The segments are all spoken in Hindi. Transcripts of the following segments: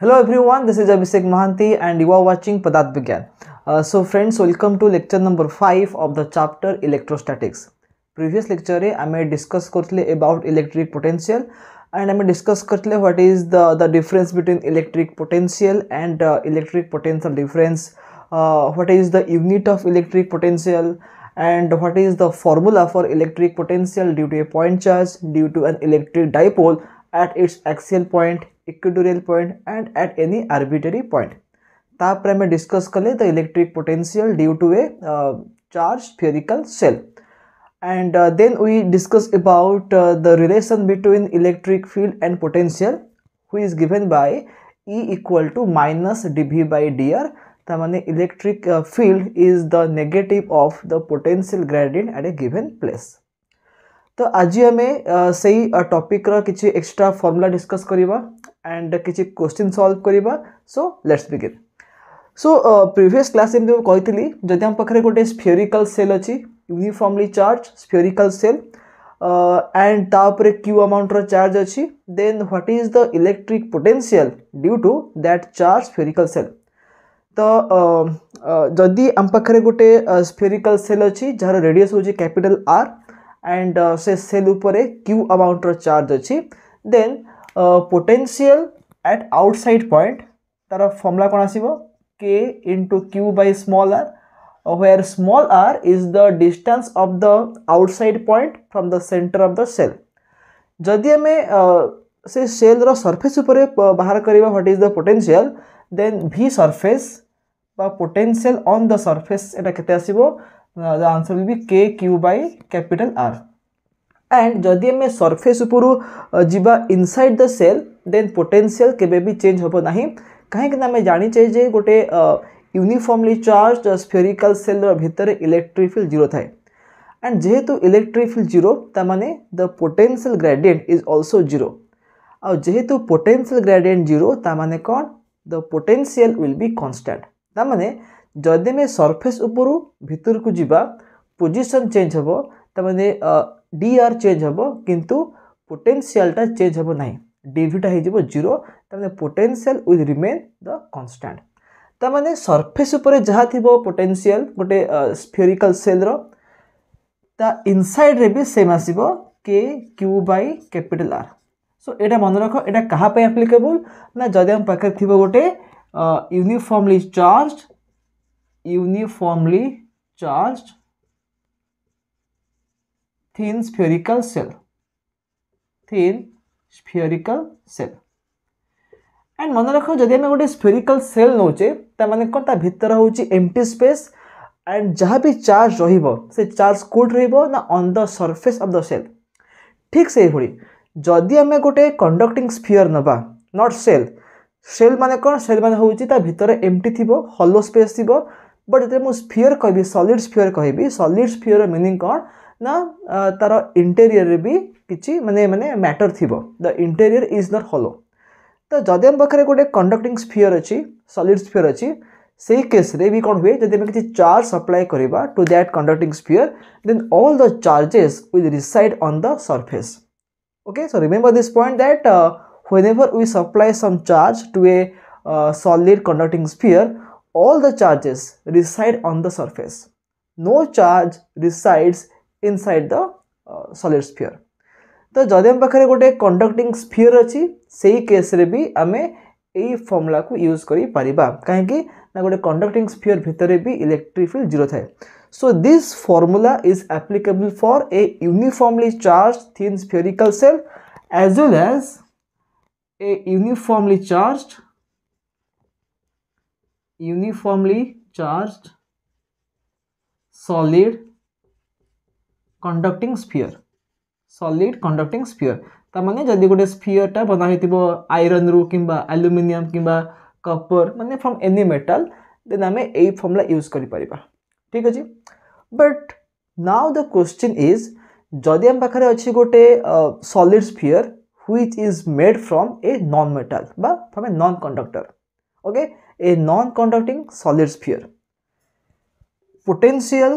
Hello everyone, this is Abhishek Mahanti and you are watching Padat Vigyan. Uh, so friends, welcome to lecture number 5 of the chapter Electrostatics. Previous lecture I may discuss currently about electric potential and I may discuss currently what is the, the difference between electric potential and uh, electric potential difference, uh, what is the unit of electric potential and what is the formula for electric potential due to a point charge due to an electric dipole at its axial point equatorial point and at any arbitrary point तापर आम डिस्कस कले the electric potential due to a charge spherical shell and then we discuss about the relation between electric field and potential which is given by equal to minus D V by D R तमाने electric field is the negative of the potential gradient at a given place तो आज आम से टॉपिक टपिक्र किसी extra formula discuss formula and किसी क्वेश्चन सॉल्व करिबा so let's begin so previous class मुझे कही जदि आम पाखे गोटे स्फेरिकल सेल अच्छी uniformly charge spherical shell and तापर क्यू अमाउंटर चार्ज अच्छी then what is the electric potential due to that charge spherical shell तो जदि आम पाखे गोटे स्फेरिकल सेल अच्छी जार रेडियस हूँ कैपिटल आर एंड से सेल उपरे क्यू अमाउंटर चार्ज अच्छी then potential at outside point तार फर्मुला कौन आसो into q by small r uh, where small r is the distance of the outside point from the center of the cell जदि आम से सेल सरफेस उपरे बाहर करवा what is the potential then v surface बा पोटेंशियल ऑन द सरफेस एटा केते आसीबो the answer will be k q by capital r and जदि आम सरफेस जीवा इनसाइड द सेल देन केबे भी चेंज होबो नाही कहीं आम जाचे जे गोटे यूनिफर्मली चार्ज स्फेरिकल सेल भितर इलेक्ट्रिक फिल्ड ज़ीरो थाए एंड जेहेतु इलेक्ट्रिक फिल्ड ज़ीरो ताने the potential gradient is also zero आ जेहेतु पोटेंशियल ग्रेडियंट ज़ीरो कौन the potential will be constant ताने जदि में सरफेस उपरू भितर को जीवा पोजिशन चेंज हम ताने डी आर चेंज हम किंतु पोटेंशियलटा चेंज हम ना डिविटा हो ज़ीरो ताने potential will remain the constant ताने सरफेस उपर जहाँ थी पोटेंशियल गोटे स्फेरिकल सेल ता इनसाइड रे भी सेम आसो K Q by capital R so यहाँ मन रख यहाँ क्या आप्लिकेबल ना जदि आम पाखे थी गोटे uniformly charge uniformly charge thin spherical shell thin spherical shell and मन रख जदि आम गोटे स्फेरिकल सेल नौचे कौन ता भितर हूँ एमटी स्पेस एंड जहाँ भी चार्ज रे चार्ज कौट ना on the surface of the shell ठीक से भाई जदि आम गोटे कंडक्टिंग स्फीयर नवा नट सेल सेल माने कौन सेल माने हूँ भितर एमटी थी हलो स्पेस थी बट जो मुझे स्फीयर कहि सॉलिड स्फीयर कहि सॉलिड स्फीयर मीनिंग कौन ना तार इंटेरियर भी किसी मानने मानते मैटर थी the interior is not hollow तो जदि आम पाखे गोटे कंडक्टिंग स्फिययर अच्छी सलीड स्फिययर अच्छी से केस भी कौन हुए? जब किसी चार्ज सप्लाए करवा to that conducting sphere then all the charges will reside on the surface okay so remember this point that whenever we supply some charge to a solid conducting sphere all the charges reside on the surface no charge resides inside the uh, solid sphere तो जदि आम पाखे गोटे कंडक्टिंग स्फीयर अच्छी से केस रे भी आम फर्मुला को यूज़ कर कहीं गोटे कंडक्टिंग स्फीयर भितर भी इलेक्ट्रिक फिल्ड ज़ीरो थाए So this formula is applicable for a uniformly charged thin spherical cell as well as a uniformly charged uniformly charged solid conducting sphere solid conducting sphere तामाने जदि गोटे स्फीयरटा बना होइतिबो आयरन रु किंबा एल्युमिनियम किंबा कपर माने फ्रॉम एनी मेटल देन आमे एई फॉर्मूला यूज़ करि ठीक अच्छे but now the question is जदि आम पाखे अच्छी गोटे solid sphere which is made from a non-metal বা from a non-conductor okay a non-conducting solid sphere potential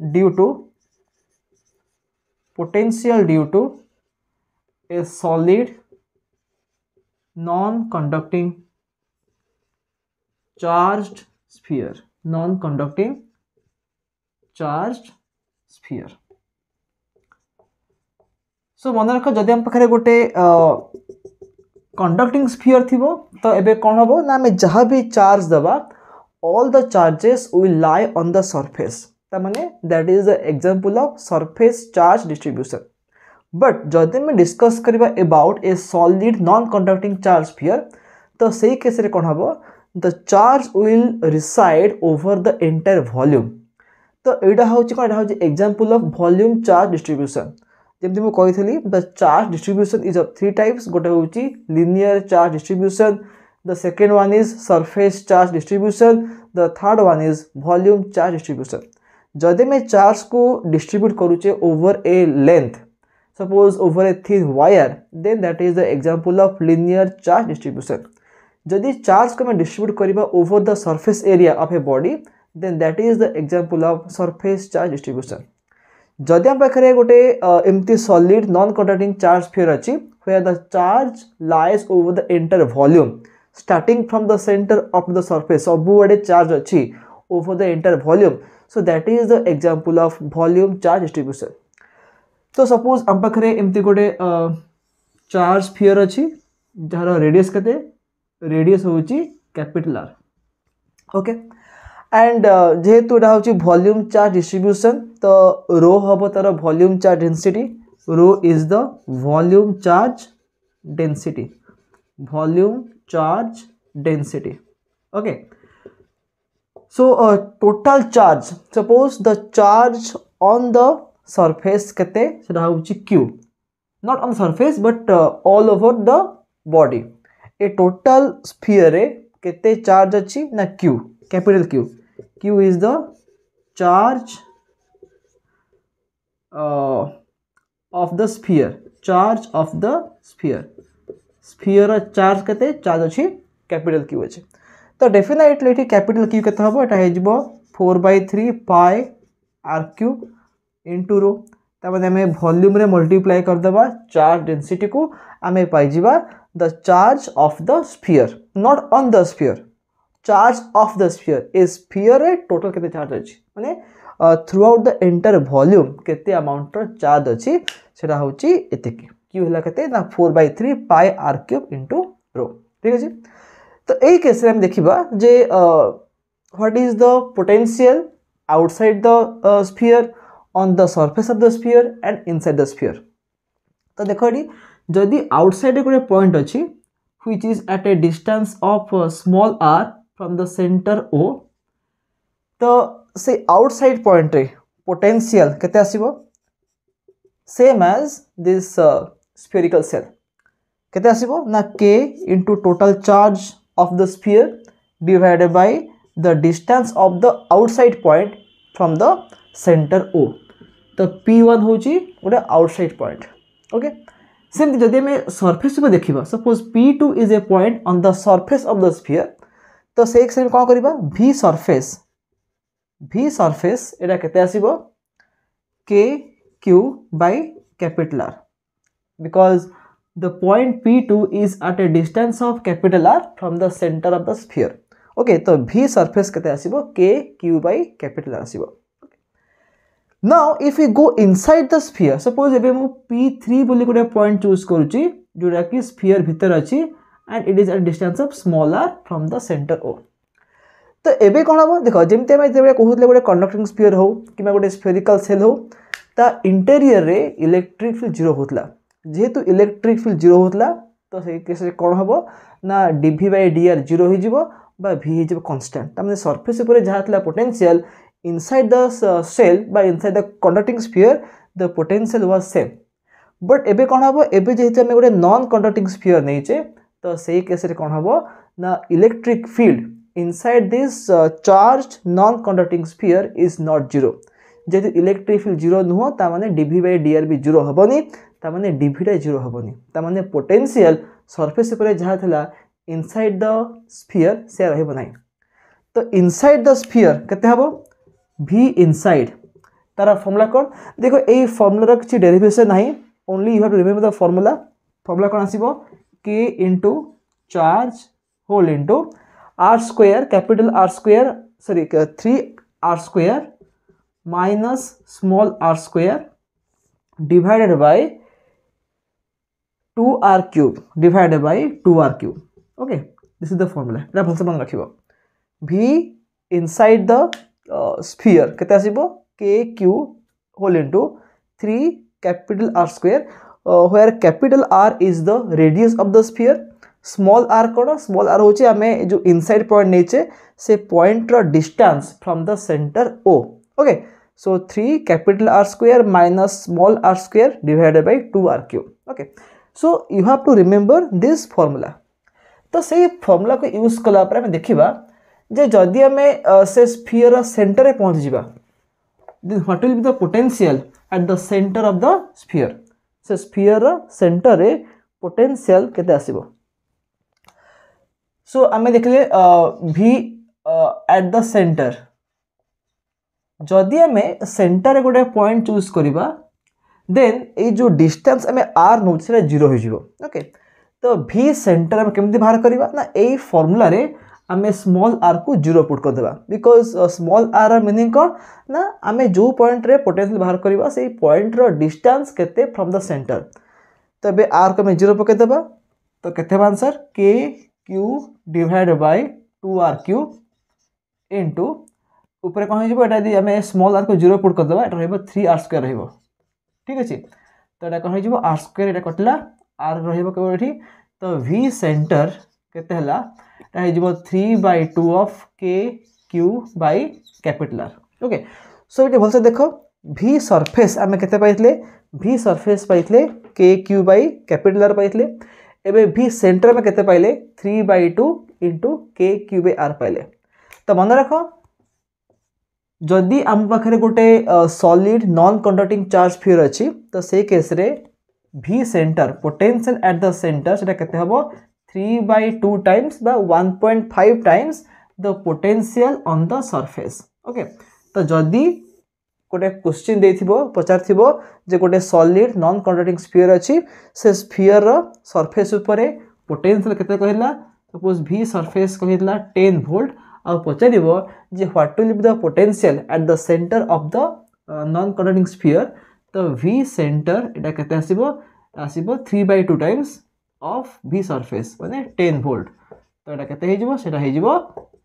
due to potential due to a solid non-conducting charged sphere non-conducting charged sphere so मन रख जदि आम पाखे गोटे कंडक्टिंग स्फीयर थी तो एबे कौन हम ना आम जहाँ भी चार्ज दबा all the charges will lie on the surface ताने that is the example of surface charge distribution but जदि आम डिस्कस करवा about a solid non conducting charge sphere तो सही केस कौन हम the charge will reside over the entire volume तो यहाँ हूँ कौन? यहाँ example of volume charge distribution जमी मुझे the charge distribution is of three types गोटे हूँ linear charge distribution the second one is surface charge distribution the third one is volume charge distribution जदि मैं चार्ज को डिस्ट्रीब्यूट करुचे over a length suppose over a thin wire then that is the example of linear charge distribution जदि चार्ज को मैं डिस्ट्रीब्यूट करवा over the surface area of a body then that is the example of surface charge distribution जदि आम पाखे गोटे एमती solid non conducting charge sphere अच्छी हुए the charge lies over the entire volume starting from the centre of the surface सबुआ charge अच्छी over the entire volume so, that is the example of volume charge distribution. तो सपोज़ आम पाखे एमती गोटे चार्ज स्फीयर अच्छी जार रेडियस के रेडियस हूँ कैपिटल आर ओके एंड जेहेतु यहाँ हूँ वॉल्यूम चार्ज डिस्ट्रीब्यूशन तो रो हम तार volume charge density rho is the volume charge density volume charge density okay so total charge suppose the charge on the surface केते Q not on surface but all over the body a total sphere केते चार्ज अच्छी ना Q capital Q is the charge uh, of the sphere. Charge of the sphere. Sphere charge केते charge अच्छी capital q अच्छे तो डेफिनेटली ये कैपिटल क्यू के हम यहाँ four by three pi R cube into rho आम भल्यूम मल्टीप्लाई करदे चार्ज डेनसीटी को आम पाई the charge of the sphere not on the sphere charge of the sphere a sphere total के चार्ज अच्छी? मैंने throughout the entire volume के अमाउंटर चार्ज अच्छी? से हूँ क्यू है के four by three pi R cube into rho ठीक तो यही केस देखा जे what is the potential outside the sphere on the surface of the sphere and inside the sphere तो देख ये जदि आउटसाइड गोटे पॉइंट अच्छी is at a distance of uh, small r from the center O तो से आउटसाइड पॉइंट रे potential आसीबो same as this spherical shell आसीबो ना k into total charge of the sphere divided by the distance of the outside point from the center O. तो P1 होची गोटे आउटसाइड पॉइंट ओके सेमती जदि आम सरफेस देखा suppose P two is a point on the surface of the sphere तो से कौन करवा भि सरफेस भि सरफेस यहाँ के आसो k q by capital R because the point P two is at a distance of capital R from the centre of the sphere okay तो भि सरफेस के आसो k q by capital R आसो now if you go inside the sphere suppose एबे p3 बोली गोटे पॉइंट चूज़ करूची जोटा कि स्फीयर भितर अछि and it is at distance of smaller from the centre O तो एबे कोन हबो देखो, जेमते हम जेबे कहउतले गोटे कंडक्टिंग स्फीयर हो किमा गोटे स्फेरिकल सेल हो ता इंटीरियर रे इलेक्ट्रिक फ़ील्ड ज़ीरो होतला जेहेतु इलेक्ट्रिक फ़ील्ड ज़ीरो होतला तो से केस रे कोन हबो ना dv by dr ज़ीरो हो जिवो बा v हो जिवो कांस्टेंट ता माने सरफेस ऊपर जहा थला potential inside the uh, cell by inside the conducting sphere the potential was same but एबे कौन हम एबे जेहेतु आम गोटे नॉन कंडक्टिंग स्फीयर नहींचे तो से केस कौन हम ना electric field inside this charge non conducting sphere is not zero जेहेतु इलेक्ट्रिक फ़ील्ड ज़ीरो नुह ताने डीवी बाय डीआर ତାମାନେ ଡିଭିଟାଇଜ୍ ହେବନି ତାମାନେ ପୋଟେନ୍ସିଆଲ୍ ସର୍ଫେସ୍ ଉପରେ ଯାହା ଥିଲା ଇନସାଇଡ୍ ଦ ସ୍ଫିୟର୍ ସେ ରହିବ ନାହିଁ ତ ଇନସାଇଡ୍ ଦ ସ୍ଫିୟର୍ କେତେ ହେବ ଭି ଇନସାଇଡ୍ ତାର ଫର୍ମୁଲା କ'ଣ ଦେଖ ଏଇ ଫର୍ମୁଲାର କିଛି ଡେରିଭେସନ୍ ନାହିଁ only you have to remember the formula formula କ'ଣ ଆସିବ k into charge whole into R square capital R square sorry three R square minus small R square divided by divided by 2r cube divided by 2r cube okay this is the formula এটা ভালসে মনে রাখিব v inside the uh, sphere কেতে আসিব k q whole into 3 capital R square uh, where capital R is the radius of the sphere small r कौन small r होचे आमे जो inside point नेचे से point row distance from the center O okay so 3 capital R square minus small r square divided by 2r cube okay so you have to remember this formula. तो से फर्मुला को यूज़ कला पर आम देखा जे जदि आम से स्फीयर सेंटर पहुँच जा what will be the potential at the centre of the sphere से स्फीयर सेंटर रे पोटेंशियल केते आसीबो। सो आम देखले भि एट द सेंटर जदि आम सेंटर गोटे पॉइंट चूज़ करवा देन ये जो आम आर नौ ज़ीरो हो ओके तो भि सेंटर आम केमती बाहर करवा ना यही फर्मुला आम स्मल आर को ज़ीरो पुट करदे बिकज स्मल आर मिनिंग कौन ना आम जो पॉइंट रे पोटेंशियल बाहर करवा से पॉइंट रो डिस्टेंस केते फ्रॉम द सेंटर तो ये आर को ज़ीरो पकईदेवा तो केते answer k q divide by two R cube into ऊपर कौन आम स्मल आर को ज़ीरो पुट करदे यहाँ थ्री आर स्क्वायर ठीक अच्छे तो यहाँ कौन हो आर यहाँ कटिला आर रही तो भि सेंटर के three by two of k q by capital okay so ये भलसे देख भि सरफेस आम के भि सरफेस पाई के क्यू बै कैपिटल पाई एवं भि सेंटर आम के पाइले three by two into k q by R पाइले तो मन रख जदि आम पाखे गोटे सलीड नन कंडक्टिंग चार्ज फिर अच्छी तो से केस्रे V centre potential at the centre से three by two times one point five times the potential on the surface okay तो जदि गोटे क्वेश्चन दे पचार जे गोटे सलीड नन कंडक्टिंग स्फीयर अच्छी से स्फीयर सरफेस पोटेनसीयल के सपोज़ भि सरफेस कही टेन भोल्ट ଆଉ ପଚାରିବ ଯେ what will be the potential at the centre of the non conducting sphere ତ ଭି ସେଣ୍ଟର ଏଇଟା କେତେ ଆସିବ ଆସିବ three by two times of V surface ମାନେ ଟେନ୍ ଭୋଲ୍ଟ ତ ଏଇଟା କେତେ ହେଇଯିବ ସେଇଟା ହେଇଯିବ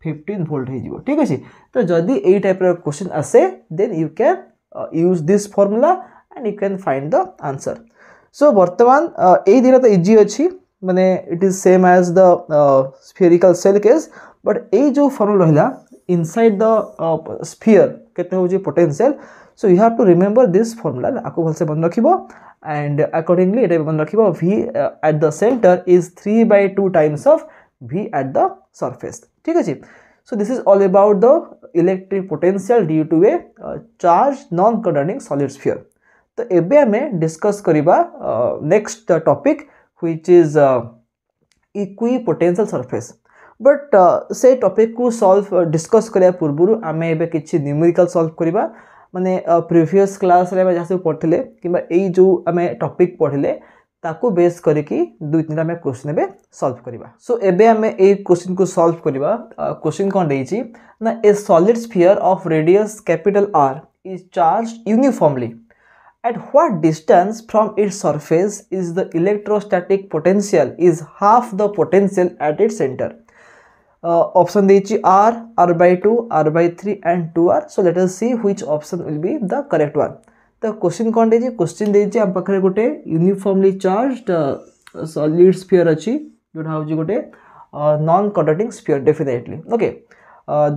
ଫିଫ୍ଟିନ୍ ଭୋଲ୍ଟ ହେଇଯିବ ଠିକ୍ ଅଛି ତ ଯଦି ଏଇ ଟାଇପ୍ର କ୍ୱେଶ୍ଚିନ୍ ଆସେ then you can use this formula and you can find the answer so ବର୍ତ୍ତମାନ ଏଇ ଦିନ ତ ଇଜି ଅଛି ମାନେ it is same as the spherical shell case but यो जो रहा रहा इनसाइड द स्फीयर के potential so you have to remember this formula आपको भलसे मन रख एंड अकॉर्डिंगली ये मन रख V at the centre is three by two times of V at the surface ठीक अच्छे so this is all about the electric potential due to a charge non non solid solid तो ये आम डिस्कस करवा नेक्स्ट टपिक हुई is equipotential surface but ସେ ଟପିକ୍କୁ ସଲ୍ଭ ଡିସ୍କସ୍ କରିବା ପୂର୍ବରୁ ଆମେ ଏବେ କିଛି ନ୍ୟୁମେରିକାଲ୍ ସଲ୍ଭ କରିବା ମାନେ ପ୍ରିଭିୟସ୍ କ୍ଲାସ୍ରେ ଆମେ ଯାହା ସବୁ ପଢ଼ିଥିଲେ କିମ୍ବା ଏଇ ଯେଉଁ ଆମେ ଟପିକ୍ ପଢ଼ିଲେ ତାକୁ ବେସ୍ କରିକି ଦୁଇ ତିନିଟା ଆମେ କୋଶ୍ଚିନ୍ ଏବେ ସଲ୍ଭ କରିବା ସୋ ଏବେ ଆମେ ଏଇ କୋଶ୍ଚିନ୍କୁ ସଲ୍ଭ କରିବା କୋଶ୍ଚିନ୍ କ'ଣ ଦେଇଛି ନା a solid sphere of radius capital R is charge uniformly at what distance from its surface is the electrostatic potential is half the potential at its center option देछि r r by 2 r by 3 and 2r so, let us see which option will be the correct one. तो क्वेश्चन कौन देछि क्वेश्चन देछि हम पाखरे गोटे यूनिफॉर्मली चार्ज्ड सॉलिड स्फीयर अछि जोटा होछि गोटे non conducting sphere definitely okay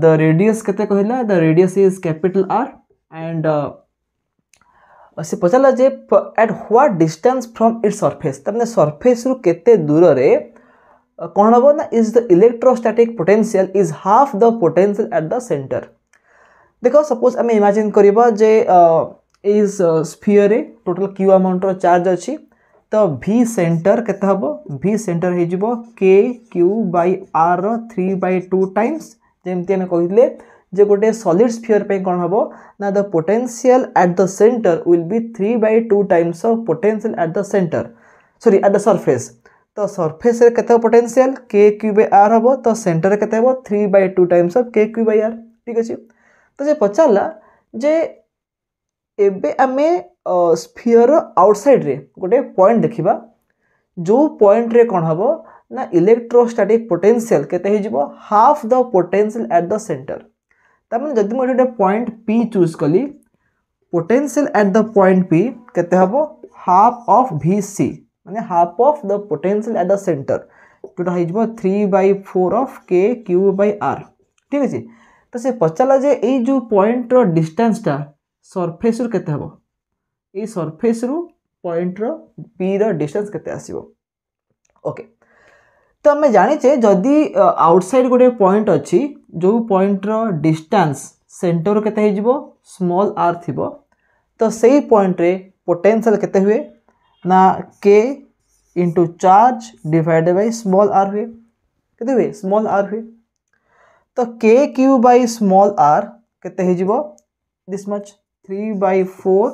the radius केते कहला the radius is capital R and से पचारा जे at what distance from its surface तमने सरफेस रु केते दूर रे कौन हम ना is the electrostatic potential is half the potential at the centre देख सपोज़ आम इमाजिन करवा जे इज़ स्फीयर टोटल क्यू अमाउंटर चार्ज अच्छी तो भि सेंटर के भि सेंटर हो q by R three by two times जमती आम कहते जे गोटे सॉलिड स्फीयर पे कौन हम ना the potential at the centre will be three by two times of potential at the centre sorry at the surface तो सरफेस केते potential k q by R हम तो सेंटर के three by two times of k q by R ठीक अच्छे तो से पचारा जे एबे आमे स्फीयर आउटसाइड रे गोटे पॉइंट देखिबा जो पॉइंट रे कोन हबो ना इलेक्ट्रोस्टैटिक केते हो half the potential at the centre तार जदि मुझे गोटे पॉइंट पी चूज़ कली potential at the point P हबो हाफ़ ऑफ़ वी सी माने half of the potential at the centre जोटा हो three by four of k q by R ठीक अच्छे तो से पचारा जे ये पॉइंट डिस्टेंसटा सरफेस रु केते हबो? ये सरफेस रु पॉइंट डिस्टेंस केते आसीबो। ओके तो आम जाचे जदि आउटसाइड गोटे पॉइंट अच्छी, जो पॉइंट डिस्टेंस सेंटर के स्मॉल आर थी तो से पॉइंट रे पोटेंशियल केते ना k into charge divided by small R हुए? केते हुए? स्मॉल आर हुए। तो के क्यू बाय स्मॉल आर केते हो this much three by four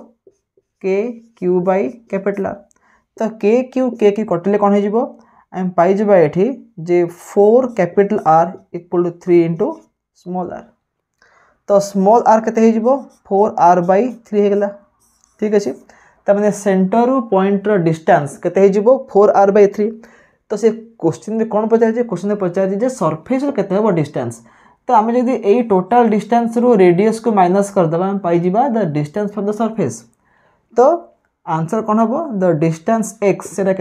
k q by capital R तो के क्यू के क्यू कटिले कौन हो आम पाइबा ये जे four capital R equal to three into small R तो स्मॉल आर के फोर आर बै थ्री होगा ठीक अच्छे तमें सेन्टर रु पॉइंट डिस्टेंस के फोर आर बै थ्री। तो से क्वेश्चन कौन पचार क्वेश्चन पचार सरफेस के डिस्टेंस। तो आम जब यही टोटाल डिस्टेंस रु रेडियस को माइनस करदे आम पाइबा the distance from the surface. तो आंसर कौन हम द डिस्टेंस एक्स से the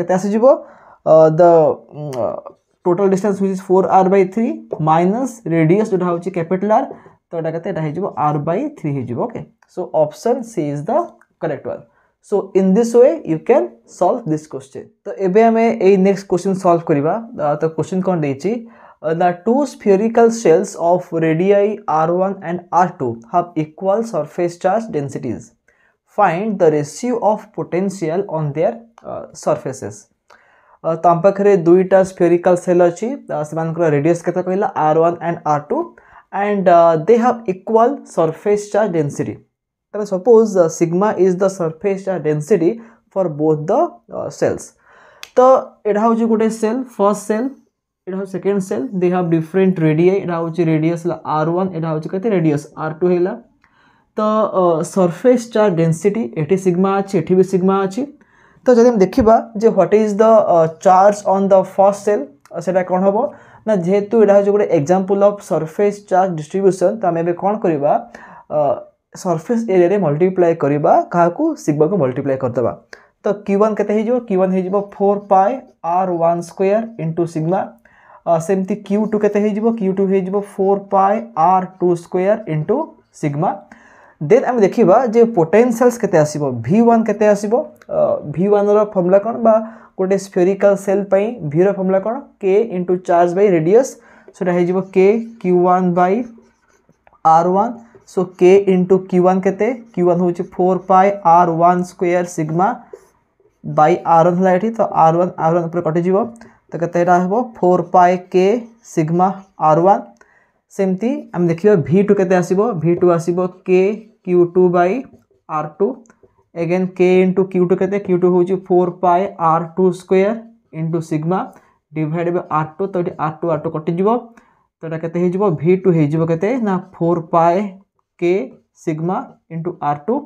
total distance which is 4r by 3 minus radius जोटा होची कैपिटल R तो एटा कते एटा हे जिवो r by 3 हे जिवो okay. So option C is the correct one. So in this way you can solve this question तो हमें ए नेक्स्ट क्वेश्चन सॉल्व करिबा। तो क्वेश्चन कोन देछि the two spherical shells of radii r1 and r2 have equal surface charge densities. Find the ratio of potential on their uh, surfaces. तो आम पाखे दुईटा स्फेरिकाल सेल अच्छी से रेडियस के R one and R two and they have equal surface charge density then suppose sigma is the surface density for both the shells तो यहाँ हूँ गोटे सेल फ़र्स्ट सेल यहाँ second shell they have different rad यहाँ हूँ रेडियस आर ओन यहाँ हूँ कैसे रेडियस आर टू है तो सरफेस चार्ज डेनसीटी ये सिग्मा अच्छी एटी भी सिग्मा अच्छी तो जब देखा जे what is the charge on the first shell से कौन हम ना जेहेतु यहाँ हूँ गोटे example of surface charge distribution तो आम एवं कौन करवा सरफेस एरिया मल्टीप्लाए करवा क्या सिग्मा को मल्टीप्लाए करदे तो क्यू वन के क्यू वन हो four pi R one square into sigma सेमती क्यू टू के क्यू टू हो four pi R two square into sigma then आम देखा जो पोटेनसीयल्स के आसो भि ओन के भि ओन रमुला कौन बा गोटे स्फेरिकाल सेल भि फर्मुला कौन के इंटु चार्ज बै रेडियस से k q one by R one so k into q one के क्यू वन हूँ four pi R one square sigma by R one है तो आर वन आर वन कटिज तो k four pi k sigma are one सेमती आम देखिए भि टू के भि टू आसो q two by R two again k into q two के क्यू टू हूँ four pi R two square into sigma divide by R two तो ये आर टू आर टू कटिज तो यहाँ के भि टू होते ना four pi k sigma into are two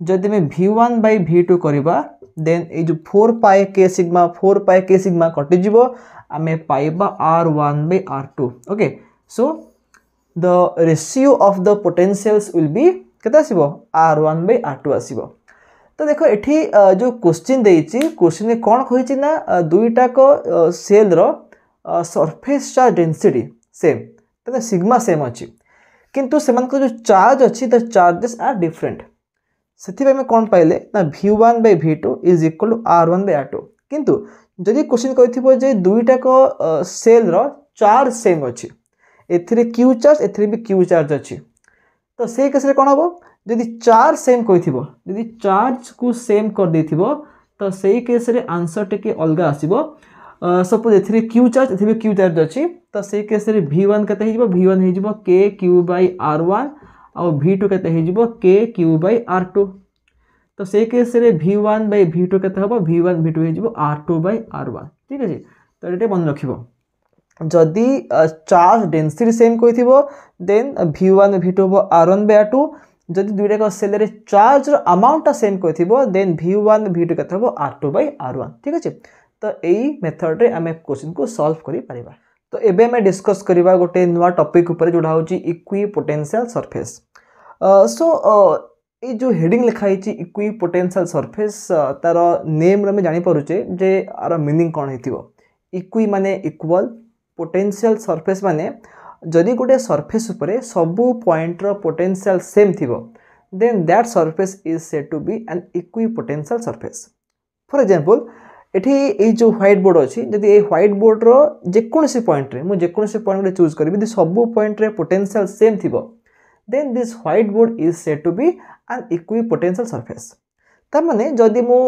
जदि V one by V two करवा देन ये four pi k sigma four pi k sigma कटिज आम पाइबा R one by R two okay so the ratio of the potentials will be के R one by R two आसो तो देख ये जो क्वेश्चन दे क्वेश्चन कौन कही दुईटाक सेल्र सरफेस चार्ज डेनसीटी सेम तो सिग्मा सेम अच्छी କିନ୍ତୁ ସେମାନଙ୍କର ଯେଉଁ ଚାର୍ଜ ଅଛି ଦ ଚାର୍ଜେସ୍ ଆର୍ ଡିଫରେଣ୍ଟ ସେଥିପାଇଁ ଆମେ କ'ଣ ପାଇଲେ ନା V one by V two is equal to R one by R two କିନ୍ତୁ ଯଦି କୋଶ୍ଚିନ୍ କହିଥିବ ଯେ ଦୁଇଟାକ ସେଲ୍ର ଚାର୍ଜ ସେମ୍ ଅଛି ଏଥିରେ କ୍ୟୁ ଚାର୍ଜ ଏଥିରେ ବି କ୍ୟୁ ଚାର୍ଜ ଅଛି ତ ସେଇ କେସ୍ରେ କ'ଣ ହେବ ଯଦି ଚାର୍ଜ ସେମ୍ କହିଥିବ ଯଦି ଚାର୍ଜକୁ ସେମ୍ କରିଦେଇଥିବ ତ ସେଇ କେସ୍ରେ ଆନ୍ସର୍ ଟିକେ ଅଲଗା ଆସିବ suppose a Q charge a Q charge अच्छी तो से case V one K V one K Q by R one आउ भि टू के के क्यू बै आर टू तो से case V one by V two के भि ओन भि टू हो R two by R one ठीक अच्छे तो ये मन रख जदि चार्ज डेनसीटी सेम कही then V one V two hey R one by R two जदि दुईटा सेलर चार्जर आमाउंटा सेम कही then V one V two के R two by R one ठीक अच्छे तो यही मेथड्रे आम क्वेश्चन को सल्व कर तो ये आम डिस्कस करवा गोटे नुआ टपिक जोटा हूँ इक्वी पोटेनसीआल सरफेस सो ये जो हेडिंग लिखाई इक्वी पोटेनसीआल सरफेस तार नेम्रे आम जापरुचे जे आर मिनिंग कौन हो इक्वी मान इक्वल पोटेनसीआल सरफेस मान जदि गोटे सरफेस सब सबू पॉइंटर पोटेनसीआल सेम थी then that surface is set to be an equipotential surface for example ଏଠି ଏଇ ଯେଉଁ ହ୍ୱାଇଟ୍ ବୋର୍ଡ଼ ଅଛି ଯଦି ଏଇ ହ୍ୱାଇଟ୍ ବୋର୍ଡ଼ର ଯେକୌଣସି ପଏଣ୍ଟରେ ମୁଁ ଯେକୌଣସି ପଏଣ୍ଟ ଗୋଟେ ଚୁଜ୍ କରିବି ଯଦି ସବୁ ପଏଣ୍ଟରେ ପୋଟେନ୍ସିଆଲ୍ ସେମ୍ ଥିବ then this white board is set to be an equipotential surface ତାମାନେ ଯଦି ମୁଁ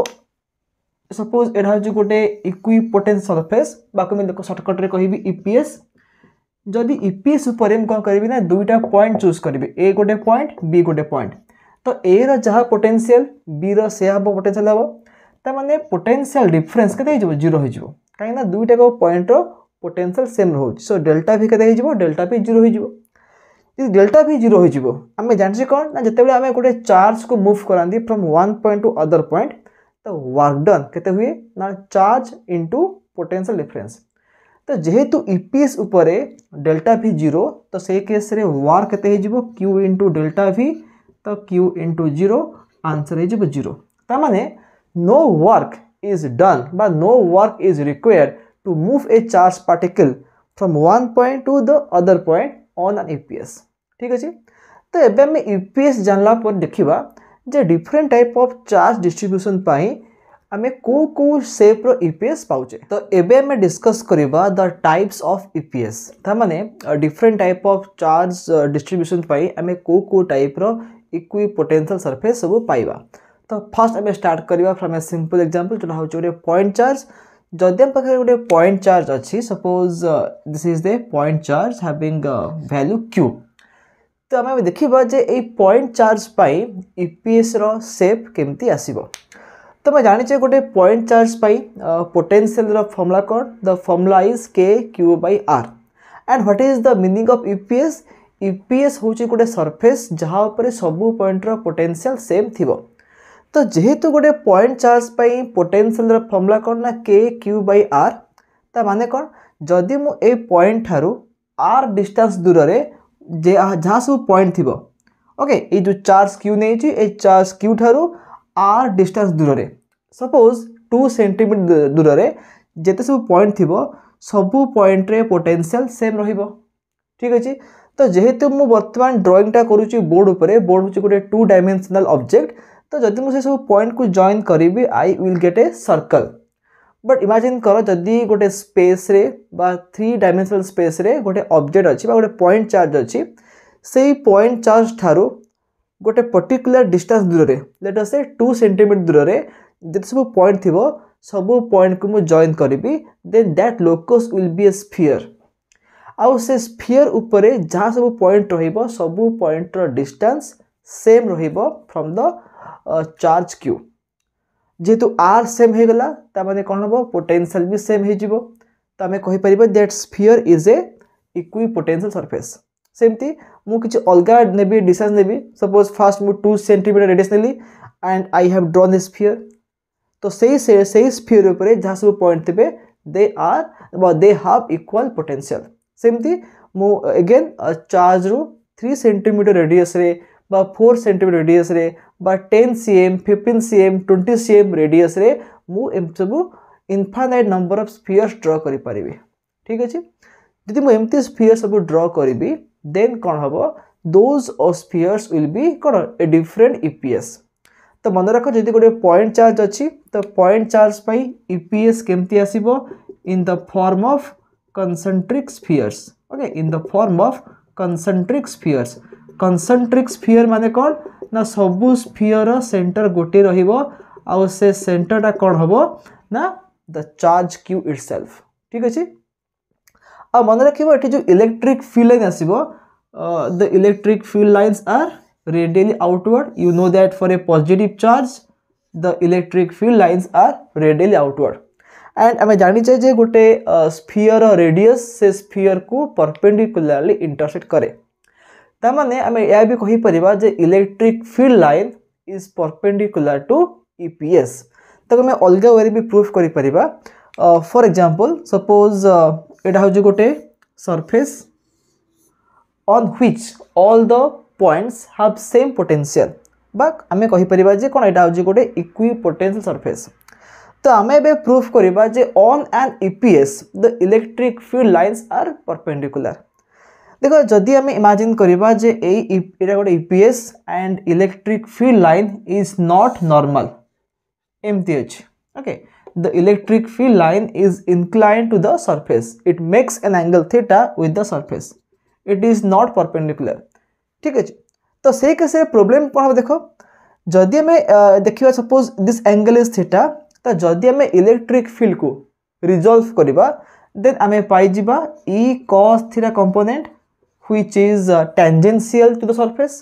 ସପୋଜ୍ ଏଇଟା ହେଉଛି ଗୋଟେ ଇକ୍ୱି ପୋଟେନ୍ସ ସର୍ଫେସ୍ ବାକି ମୁଁ ସର୍ଟକଟ୍ରେ କହିବି ଇପିଏସ୍ ଯଦି ଇପିଏସ୍ ଉପରେ ମୁଁ କ'ଣ କରିବି ନା ଦୁଇଟା ପଏଣ୍ଟ ଚୁଜ୍ କରିବି ଏ ଗୋଟେ ପଏଣ୍ଟ ବି ଗୋଟେ ପଏଣ୍ଟ ତ ଏର ଯାହା ପୋଟେନ୍ସିଆଲ୍ ବିର ସେୟା ହେବ ପୋଟେନ୍ସିଆଲ୍ ହେବ ତାମାନେ ପୋଟେନ୍ସିଆଲ ଡିଫରେନ୍ସ କେତେ ହେଇଯିବ ଜିରୋ ହେଇଯିବ କାହିଁକିନା ଦୁଇଟାକ ପଏଣ୍ଟର ପୋଟେନ୍ସିଆଲ ସେମ୍ ରହୁଛି ସୋ ଡେଲ୍ଟା ଭି କେତେ ହେଇଯିବ ଡେଲ୍ଟା ଭି ଜିରୋ ହେଇଯିବ ଯଦି ଡେଲ୍ଟା ଭି ଜିରୋ ହୋଇଯିବ ଆମେ ଜାଣିଛେ କ'ଣ ନା ଯେତେବେଳେ ଆମେ ଗୋଟେ ଚାର୍ଜକୁ ମୁଭ୍ କରାନ୍ତି from one point to other point ତ ୱାର୍କ ଡନ୍ କେତେ ହୁଏ ନା ଚାର୍ଜ ଇଣ୍ଟୁ ପୋଟେନ୍ସିଆଲ ଡିଫରେନ୍ସ ତ ଯେହେତୁ ଇପିଏସ୍ ଉପରେ ଡେଲ୍ଟା ଭି ଜିରୋ ତ ସେଇ କେସ୍ରେ ୱାର୍କ କେତେ ହେଇଯିବ କ୍ୟୁ ଇଣ୍ଟୁ ଡେଲ୍ଟା ଭି ତ କ୍ୟୁ ଇଣ୍ଟୁ ଜିରୋ ଆନ୍ସର ହେଇଯିବ ଜିରୋ ତାମାନେ no work is done, but no work is required to move a charge particle from one point to the other point on an UPS ठीक अच्छे तो एबे हम UPS जानला पर देखा जे different type of charge distribution पाई आम को को शेप रो यूपीएस पाउचे। तो ये आम डिस्कस करबा द टाइप्स ऑफ़ यूपीएस ता माने different type of charge distribution पाई कौ को को टाइप रो इक्विपोटेंशियल सरफेस सब पाइबा। ତ ଫାର୍ଷ୍ଟ ଆମେ ଷ୍ଟାର୍ଟ କରିବା ଫ୍ରମ୍ ଏ ସିମ୍ପଲ୍ ଏକ୍ଜାମ୍ପଲ୍ ଯେଉଁଟା ହେଉଛି ଗୋଟେ ପଏଣ୍ଟ ଚାର୍ଜ ଯଦି ଆମ ପାଖରେ ଗୋଟେ ପଏଣ୍ଟ ଚାର୍ଜ ଅଛି suppose this is the point charge having value Q ତ ଆମେ ଦେଖିବା ଯେ ଏଇ ପଏଣ୍ଟ ଚାର୍ଜ ପାଇଁ ଇପିଏସ୍ର ସେପ୍ କେମିତି ଆସିବ ତ ଆମେ ଜାଣିଛେ ଗୋଟେ ପଏଣ୍ଟ ଚାର୍ଜ ପାଇଁ ପୋଟେନ୍ସିଆଲ୍ର ଫର୍ମୁଲା କ'ଣ the formula is K Q by R and what is the meaning of UPS UPS ହେଉଛି ଗୋଟେ ସର୍ଫେସ୍ ଯାହା ଉପରେ ସବୁ ପଏଣ୍ଟର ପୋଟେନ୍ସିଆଲ୍ ସେମ୍ ଥିବ ତ ଯେହେତୁ ଗୋଟେ ପଏଣ୍ଟ ଚାର୍ଜ ପାଇଁ ପୋଟେନ୍ସିଆଲ୍ର ଫର୍ମୁଲା କ'ଣ ନା କେ କ୍ୟୁ ବାଇ ଆର୍ ତା ମାନେ କ'ଣ ଯଦି ମୁଁ ଏଇ ପଏଣ୍ଟ ଠାରୁ ଆର୍ ଡିଷ୍ଟାନ୍ସ ଦୂରରେ যে ଯାହା ସବୁ ପଏଣ୍ଟ ଥିବ ଓକେ ଏଇ ଯେଉଁ ଚାର୍ଜ କ୍ୟୁ ନେଇଛି ଏଇ ଚାର୍ଜ କ୍ୟୁ ଠାରୁ ଆର୍ ଡିଷ୍ଟାନ୍ସ ଦୂରରେ ସପୋଜ୍ ଟୁ ସେଣ୍ଟିମିଟର ଦୂରରେ ଯେତେ ସବୁ ପଏଣ୍ଟ ଥିବ ସବୁ ପଏଣ୍ଟରେ ପୋଟେନ୍ସିଆଲ୍ ସେମ୍ ରହିବ ଠିକ୍ ଅଛି ତ ଯେହେତୁ ମୁଁ ବର୍ତ୍ତମାନ ଡ୍ରଇଂଟା କରୁଛି ବୋର୍ଡ଼ ଉପରେ ବୋର୍ଡ଼ ହେଉଛି ଗୋଟେ ଟୁ ଡାଇମେନ୍ସନାଲ୍ ଅବଜେକ୍ଟ तो जब मुझे सब पॉइंट को जॉन करी I will get a circle but imagine कर, जदि गोटे स्पेस रे, बा थ्री डायमेंशनल स्पेस रे, गोटे ऑब्जेक्ट अच्छी गोटे पॉइंट चार्ज अच्छी से पॉइंट चार्ज ठारू गोटे पर्टिकुलर डिस्टेंस दूर रे लेट से टू सेंटीमीटर दूर रे जिते सब पॉइंट थी सब पॉइंट को मुझे जॉन करी then that locus will be a sphere आ से स्फीयर उपरे जहाँ सब पॉइंट रब पॉइंटर distance same rum the charge Q जेहेतु आर सेम हो गए कौन हम पोटेनसीआल भी सेम हो तो आम कहीपर that sphere is a equipotential surface सेमती मुझे अलग ने डिस्टास् नेबी सपोज़ फास्ट मुझे two centimetre radius knee and I have drawn this sphere तो से स्फिअर उपर जहाँ सब पॉइंट थे they are they have equal potential सेमती मुगेन चार्ज रु थ्री सेमिटर रेडियस ବା ଫୋର୍ ସେଣ୍ଟିମିଟର ରେଡ଼ିୟସ୍ରେ ବା ten C M fifteen C M twenty C M ରେଡ଼ିୟସ୍ରେ ମୁଁ ଏମିତି ସବୁ infinite number of spheres draw କରିପାରିବି ଠିକ୍ ଅଛି ଯଦି ମୁଁ ଏମିତି ସ୍ପିୟର ସବୁ ଡ୍ର କରିବି ଦେନ୍ କ'ଣ ହେବ ଦୋଜ୍ ଓ ସ୍ପିୟର୍ସ ୱିଲ୍ ବି କ'ଣ a different E P S ତ ମନେ ରଖ ଯଦି ଗୋଟେ ପଏଣ୍ଟ ଚାର୍ଜ ଅଛି ତ ପଏଣ୍ଟ ଚାର୍ଜ ପାଇଁ ଇ ପି ଏସ୍ କେମିତି ଆସିବ in the form of concentric spheres okay in the form of concentric spheres concentric ସ୍ଫିୟର ମାନେ କ'ଣ ନା ସବୁ ସ୍ଫିୟର ସେଣ୍ଟର ଗୋଟିଏ ରହିବ ଆଉ ସେ ସେଣ୍ଟରଟା କ'ଣ ହେବ ନା the charge Q itself ଠିକ୍ ଅଛି ଆଉ ମନେ ରଖିବ ଏଠି ଯେଉଁ ଇଲେକ୍ଟ୍ରିକ୍ ଫିଲ୍ଡ ଲାଇନ୍ ଆସିବ the electric field lines are radially outward you know that for a positive charge the electric field lines are radially outward and आम जाचे जे गोटे स्फीयर रेडियस से स्फीयर को परपेंडिकुलारली इंटरसेक्ट करे तमें भी कहींपर जे electric field line is perpendicular to EPS तक आम अलग वे भी प्रूफ कर फर एक्जामपल सपोज़ यहाँ हूँ गोटे surface on which all the points have same potential बा आम कहींपर जो कौन यहाँ हूँ गोटे इक्वी पोटेनसी सरफेस तो आम एवं प्रूफ करवा अन् and EPS the electric field lines are perpendicular देखो, जदि आम इमाजिन करवा गोटे EPS and electric field line is not normal एमती अच्छे okay the electric field line is incline to the surface it makes an angle theta with the surface it is not perpendicular ठीक अच्छे तो से केस प्रोब्लेम कौन हम देख जदि आम देखा suppose this angle is theta तो जदि आम इलेक्ट्रिक फिल्ड को रिजल्व करवा देन आम पाइबा E cos theta component which is uh, tangential to the surface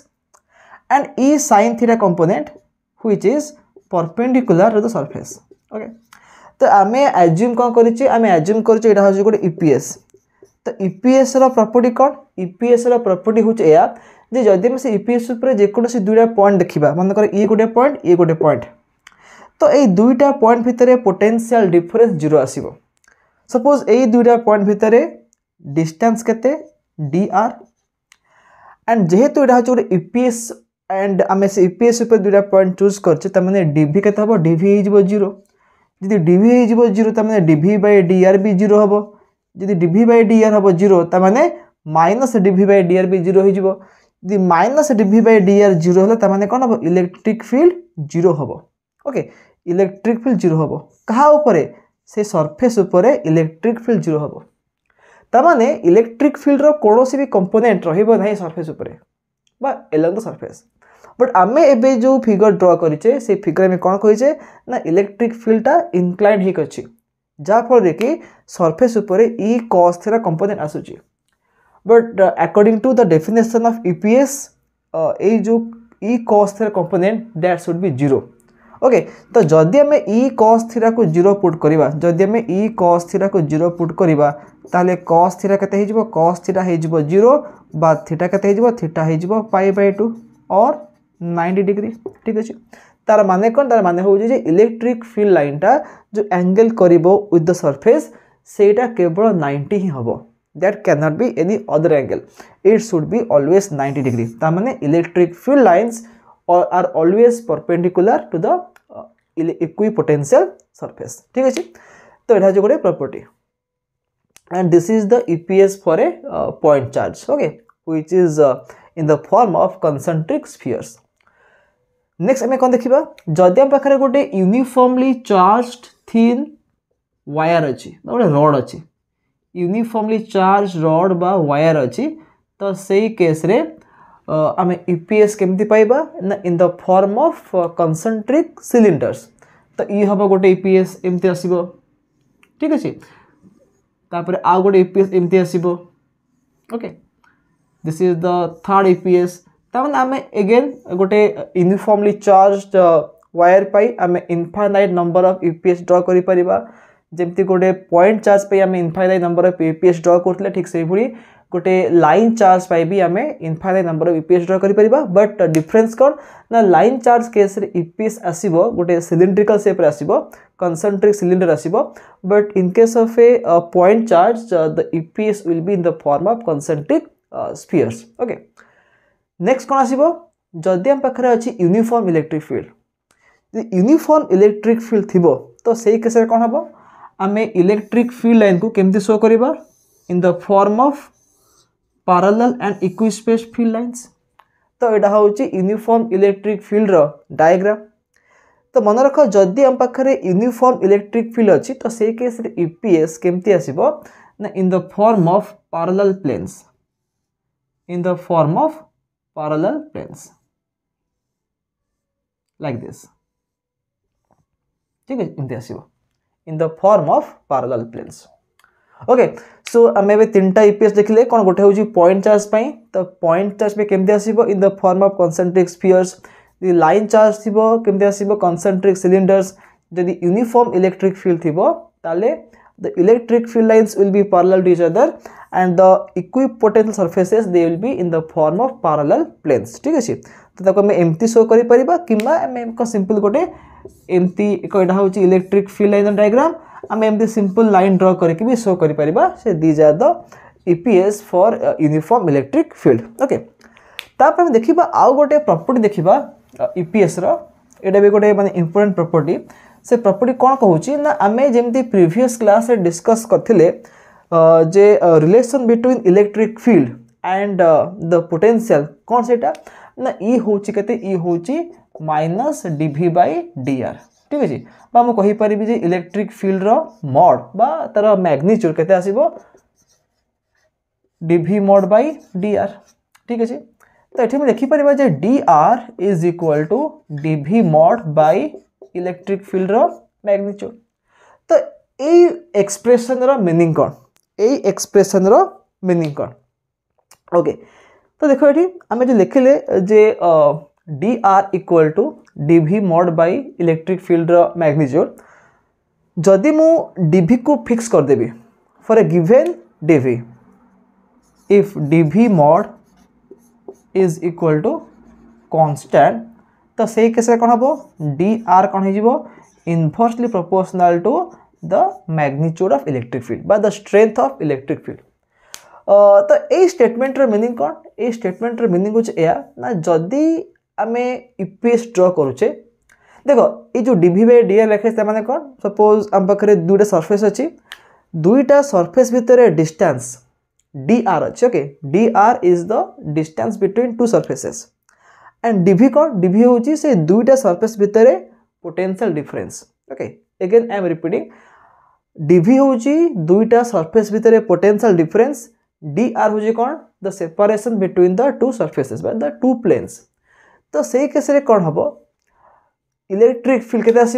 and E sin theta component which is perpendicular to the surface okay तो आम एज्यूम कौन कर आम एज्यूम कर गोटे ईपीएस तो ईपीएस प्रपर्टी कौन ईपीएस प्रपर्टी हूँ या जे जदि से ईपीएस जेकोसी दुईटा पॉइंट देखा मनकर ये गोटे पॉइंट ये गोटे पॉइंट तो ये दुईटा पॉइंट भितर ज़ीरो डी आर एंड जेहेतु यहाँ गोटे ईपीएस एंड आम से ईपीएस दुटा पॉइंट चूज़ कर डिभि के डिभि हो ज़ीरो जी डिभि हो zero D V by D R भी ज़ीरो हम जी D V by D R हम ज़ीरो माइनस डी आर भी ज़ीरो हो माइनस डी आर ज़ीरो है कौन हम इलेक्ट्रिक फिल्ड ज़ीरो हम ओके इलेक्ट्रिक फिल्ड ज़ीरो हम क्या से सरफेस इलेक्ट्रिक फिल्ड ज़ीरो हम तमाने इलेक्ट्रिक फिल्ड्र कौन भी कंपोनेंट रहा सरफेस बा एलंग द सरफेस बट आम ए जो फिगर ड्र करे से फिगर आम कौन कहे ना इलेक्ट्रिक फिल्डटा इनक्लाइन हो अच्छी जहाँफल कि surface E cos theta component आसूँ but according to the definition of EPS ये जो E cos theta component that should be zero okay तो जदि आम इ कस थीरा को ज़ीरो पुट करवा, जदि आम इ कस थीरा को ज़ीरो पुट करवा, ताहले कस थीरा के कस हो ज़ीरो थीटा के थीटा हो पाई बै टू और नाइंटी डिग्री ठीक अच्छे तार मान कौन? तार मान हूँ इलेक्ट्रिक फिल्ड लाइनटा जो एंगल कर विथ द सरफेस सेटा केवल नाइंटी ही हम that can not be any other angle it should be always ninety degree तार electric field lines are always perpendicular to the equipotential surface ठीक अच्छे तो यहाँ गोटे property and this is the EPS for a uh, point charge okay? Which is uh, in the form of concentric spheres next आम कौन देखा जदि आम पाखे गोटे यूनिफर्मली चार्ज थिन वायर अच्छी गोटे रड अच्छी यूनिफर्मली चार्ज रड बा वायर अच्छी तो से केस रे आम यूपीएस केमती पाइबा? ना in the form of concentric cylinders तो ये हम गोटे यूपीएस एमती आसब। ठीक अच्छे तापर आउ गोटे यूपीएस एमती आसब। Okay. This is the third UPS तामान आम एगेन गोटे यूनिफर्मली चार्ज वायर पाई आम इनफाइनाइट नंबर अफ यूपीएस ड्र कर जमी गोटे पॉइंट चार्ज पे आम इनफाइनाइट नंबर अफ यूपीएस ड्र करते ठीक से भाई गोटे लाइन चार्ज पाई आम इनफाइन नंबर अफ इपीएस ड्र कर बट डिफरेन्स कौन? ना लाइन चार्ज केस्रे ईपीएस आसो गोटे सिलिंड्रिकल सेप्रे आसो concentric cylinder Asava but in case of a point charge the EPS will be in the form of concentric spheres okay next कौन आसो आम पाखे अच्छे uniform electric field uniform electric field थी तो से केस कौन हम आम इलेक्ट्रिक फिल्ड लाइन को कमी शो करवा in the form of parallel and equispaced field lines तो यहाँ हूँ यूनिफर्म इलेक्ट्रिक फिल्ड डायग्राम तो मन रख जदि आम पाखे यूनिफर्म इलेक्ट्रिक फिल्ड अच्छी तो से केस यूपीएस केमती आसो ना in the form of parallel planes in the form of parallel planes like this ठीक है in the form of parallel planes okay so आम ए तीन टा ईपीएस देखिले कौन गोटे हूँ पॉइंट चार्ज पाई तो पॉइंट चार्ज पे केमती आसो in the form of concentric spheres यदि लाइन चार्ज थी केमती आसो कंसेंट्रिक सिलिंडर्स जदि यूनिफॉर्म इलेक्ट्रिक फील्ड थी ତାହେଲେ the electric field lines will be parallel to each other and the equipotential surfaces they will be in the form of parallel planes ঠিক ଅଛି ତ ତାକୁ ଆମେ ଏମିତି ଶୋ କରିପାରିବା କିମ୍ବା ଆମେ ଏକ ସିମ୍ପଲ୍ ଗୋଟେ ଏମିତି ଏକ ଏଇଟା ହେଉଛି ଇଲେକ୍ଟ୍ରିକ୍ ଫିଲ୍ଡ ଲାଇନ୍ ଡାଇଗ୍ରାମ ଆମେ ଏମିତି ସିମ୍ପଲ୍ ଲାଇନ୍ ଡ୍ର କରିକି ବି ଶୋ କରିପାରିବା ସେ these are the EPS for uniform electric field okay ତାପରେ ଆମେ ଦେଖିବା ଆଉ ଗୋଟେ ପ୍ରପର୍ଟି ଦେଖିବା ଇପିଏସ୍ର ଏଇଟା ବି ଗୋଟେ ମାନେ ଇମ୍ପୋର୍ଟାଣ୍ଟ ପ୍ରପର୍ଟି ସେ ପ୍ରପର୍ଟି କ'ଣ କହୁଛି ନା ଆମେ ଯେମିତି ପ୍ରିଭିୟସ୍ କ୍ଲାସ୍ରେ ଡିସ୍କସ୍ କରିଥିଲେ ଯେ relation between electric field and the potential କ'ଣ ସେଇଟା ନା ଇ ହେଉଛି କେତେ ଇ ହେଉଛି ମାଇନସ୍ ଡିଭି ବାଇ ଡିଆର୍ ঠিক আছে বা ମୁଁ କହିପାରିବି ଯେ ଇଲେକ୍ଟ୍ରିକ୍ ଫିଲ୍ଡର ମଡ୍ ବା ତାର ମ୍ୟାଗ୍ନିଚ୍ୟୁଡ଼୍ କେତେ ଆସିବ ଡିଭି ମଡ୍ ବାଇ ଡିଆର୍ ଠିକ୍ ଅଛି ତ ଏଠି ଆମେ ଦେଖିପାରିବା ଯେ D R is equal to D V mod by electric fielder magnitude ତ ଏଇ ଏକ୍ସପ୍ରେସନ୍ର ମିନିଂ କ'ଣ ଏଇ ଏକ୍ସପ୍ରେସନ୍ର ମିନିଂ କ'ଣ ओके okay. तो देखो ये हमें जो लिखिले जे D R equal to DV mod by electric fielder magnitude ଯଦି ମୁଁ ଡିଭିକୁ ଫିକ୍ସ କରିଦେବି for a given DV if dv mod is equal to constant तो से केस कौन हम डी आर कौन हो inversely proportional to the magnitude of electric field बा the strength of electric field तो ये स्टेटमेंटर मीनिंग कौन ये स्टेटमेंटर मीनिंग हूँ या ना जदि आम इक्वेस ड्र करुचे देख ये डीवी बै डीआर लेखे से कौन सपोज आम पाखे दुईटा सरफेस अच्छी दुईटा सरफेस भितर डिस्टान्स डी आर अच्छे okay D R is the distance between two surfaces and D V कौन डीवी हूँ से दुईटा सर्फेस भितर potential difference okay again I am repeating D V हूँ दुईटा सर्फेस भितर पोटेनसीआल डिफरेन्स डी आर हूँ कौन the separation between the two surfaces the two planes तो से केस कौन हम इलेक्ट्रिक फिल्ड के आस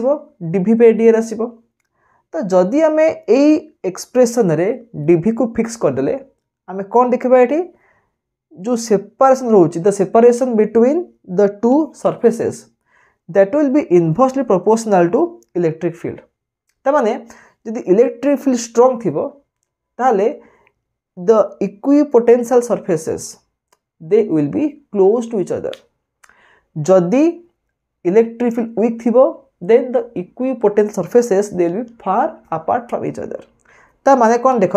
बेडीएर आस तो जदि आम एक्सप्रेसन डी को फिक्स करदे आम कौन देखा ये जो separation रोच the separation between the two surfaces that will be inversely proportional to electric field तमाने जदि इलेक्ट्रिक फिल्ड स्ट्रंग थी ताले the equi surfaces they will be close to each other जदि इलेक्ट्रिक फील्ड वीक थी then the equipotential surfaces they will be far apart from each other ता माने कौन देख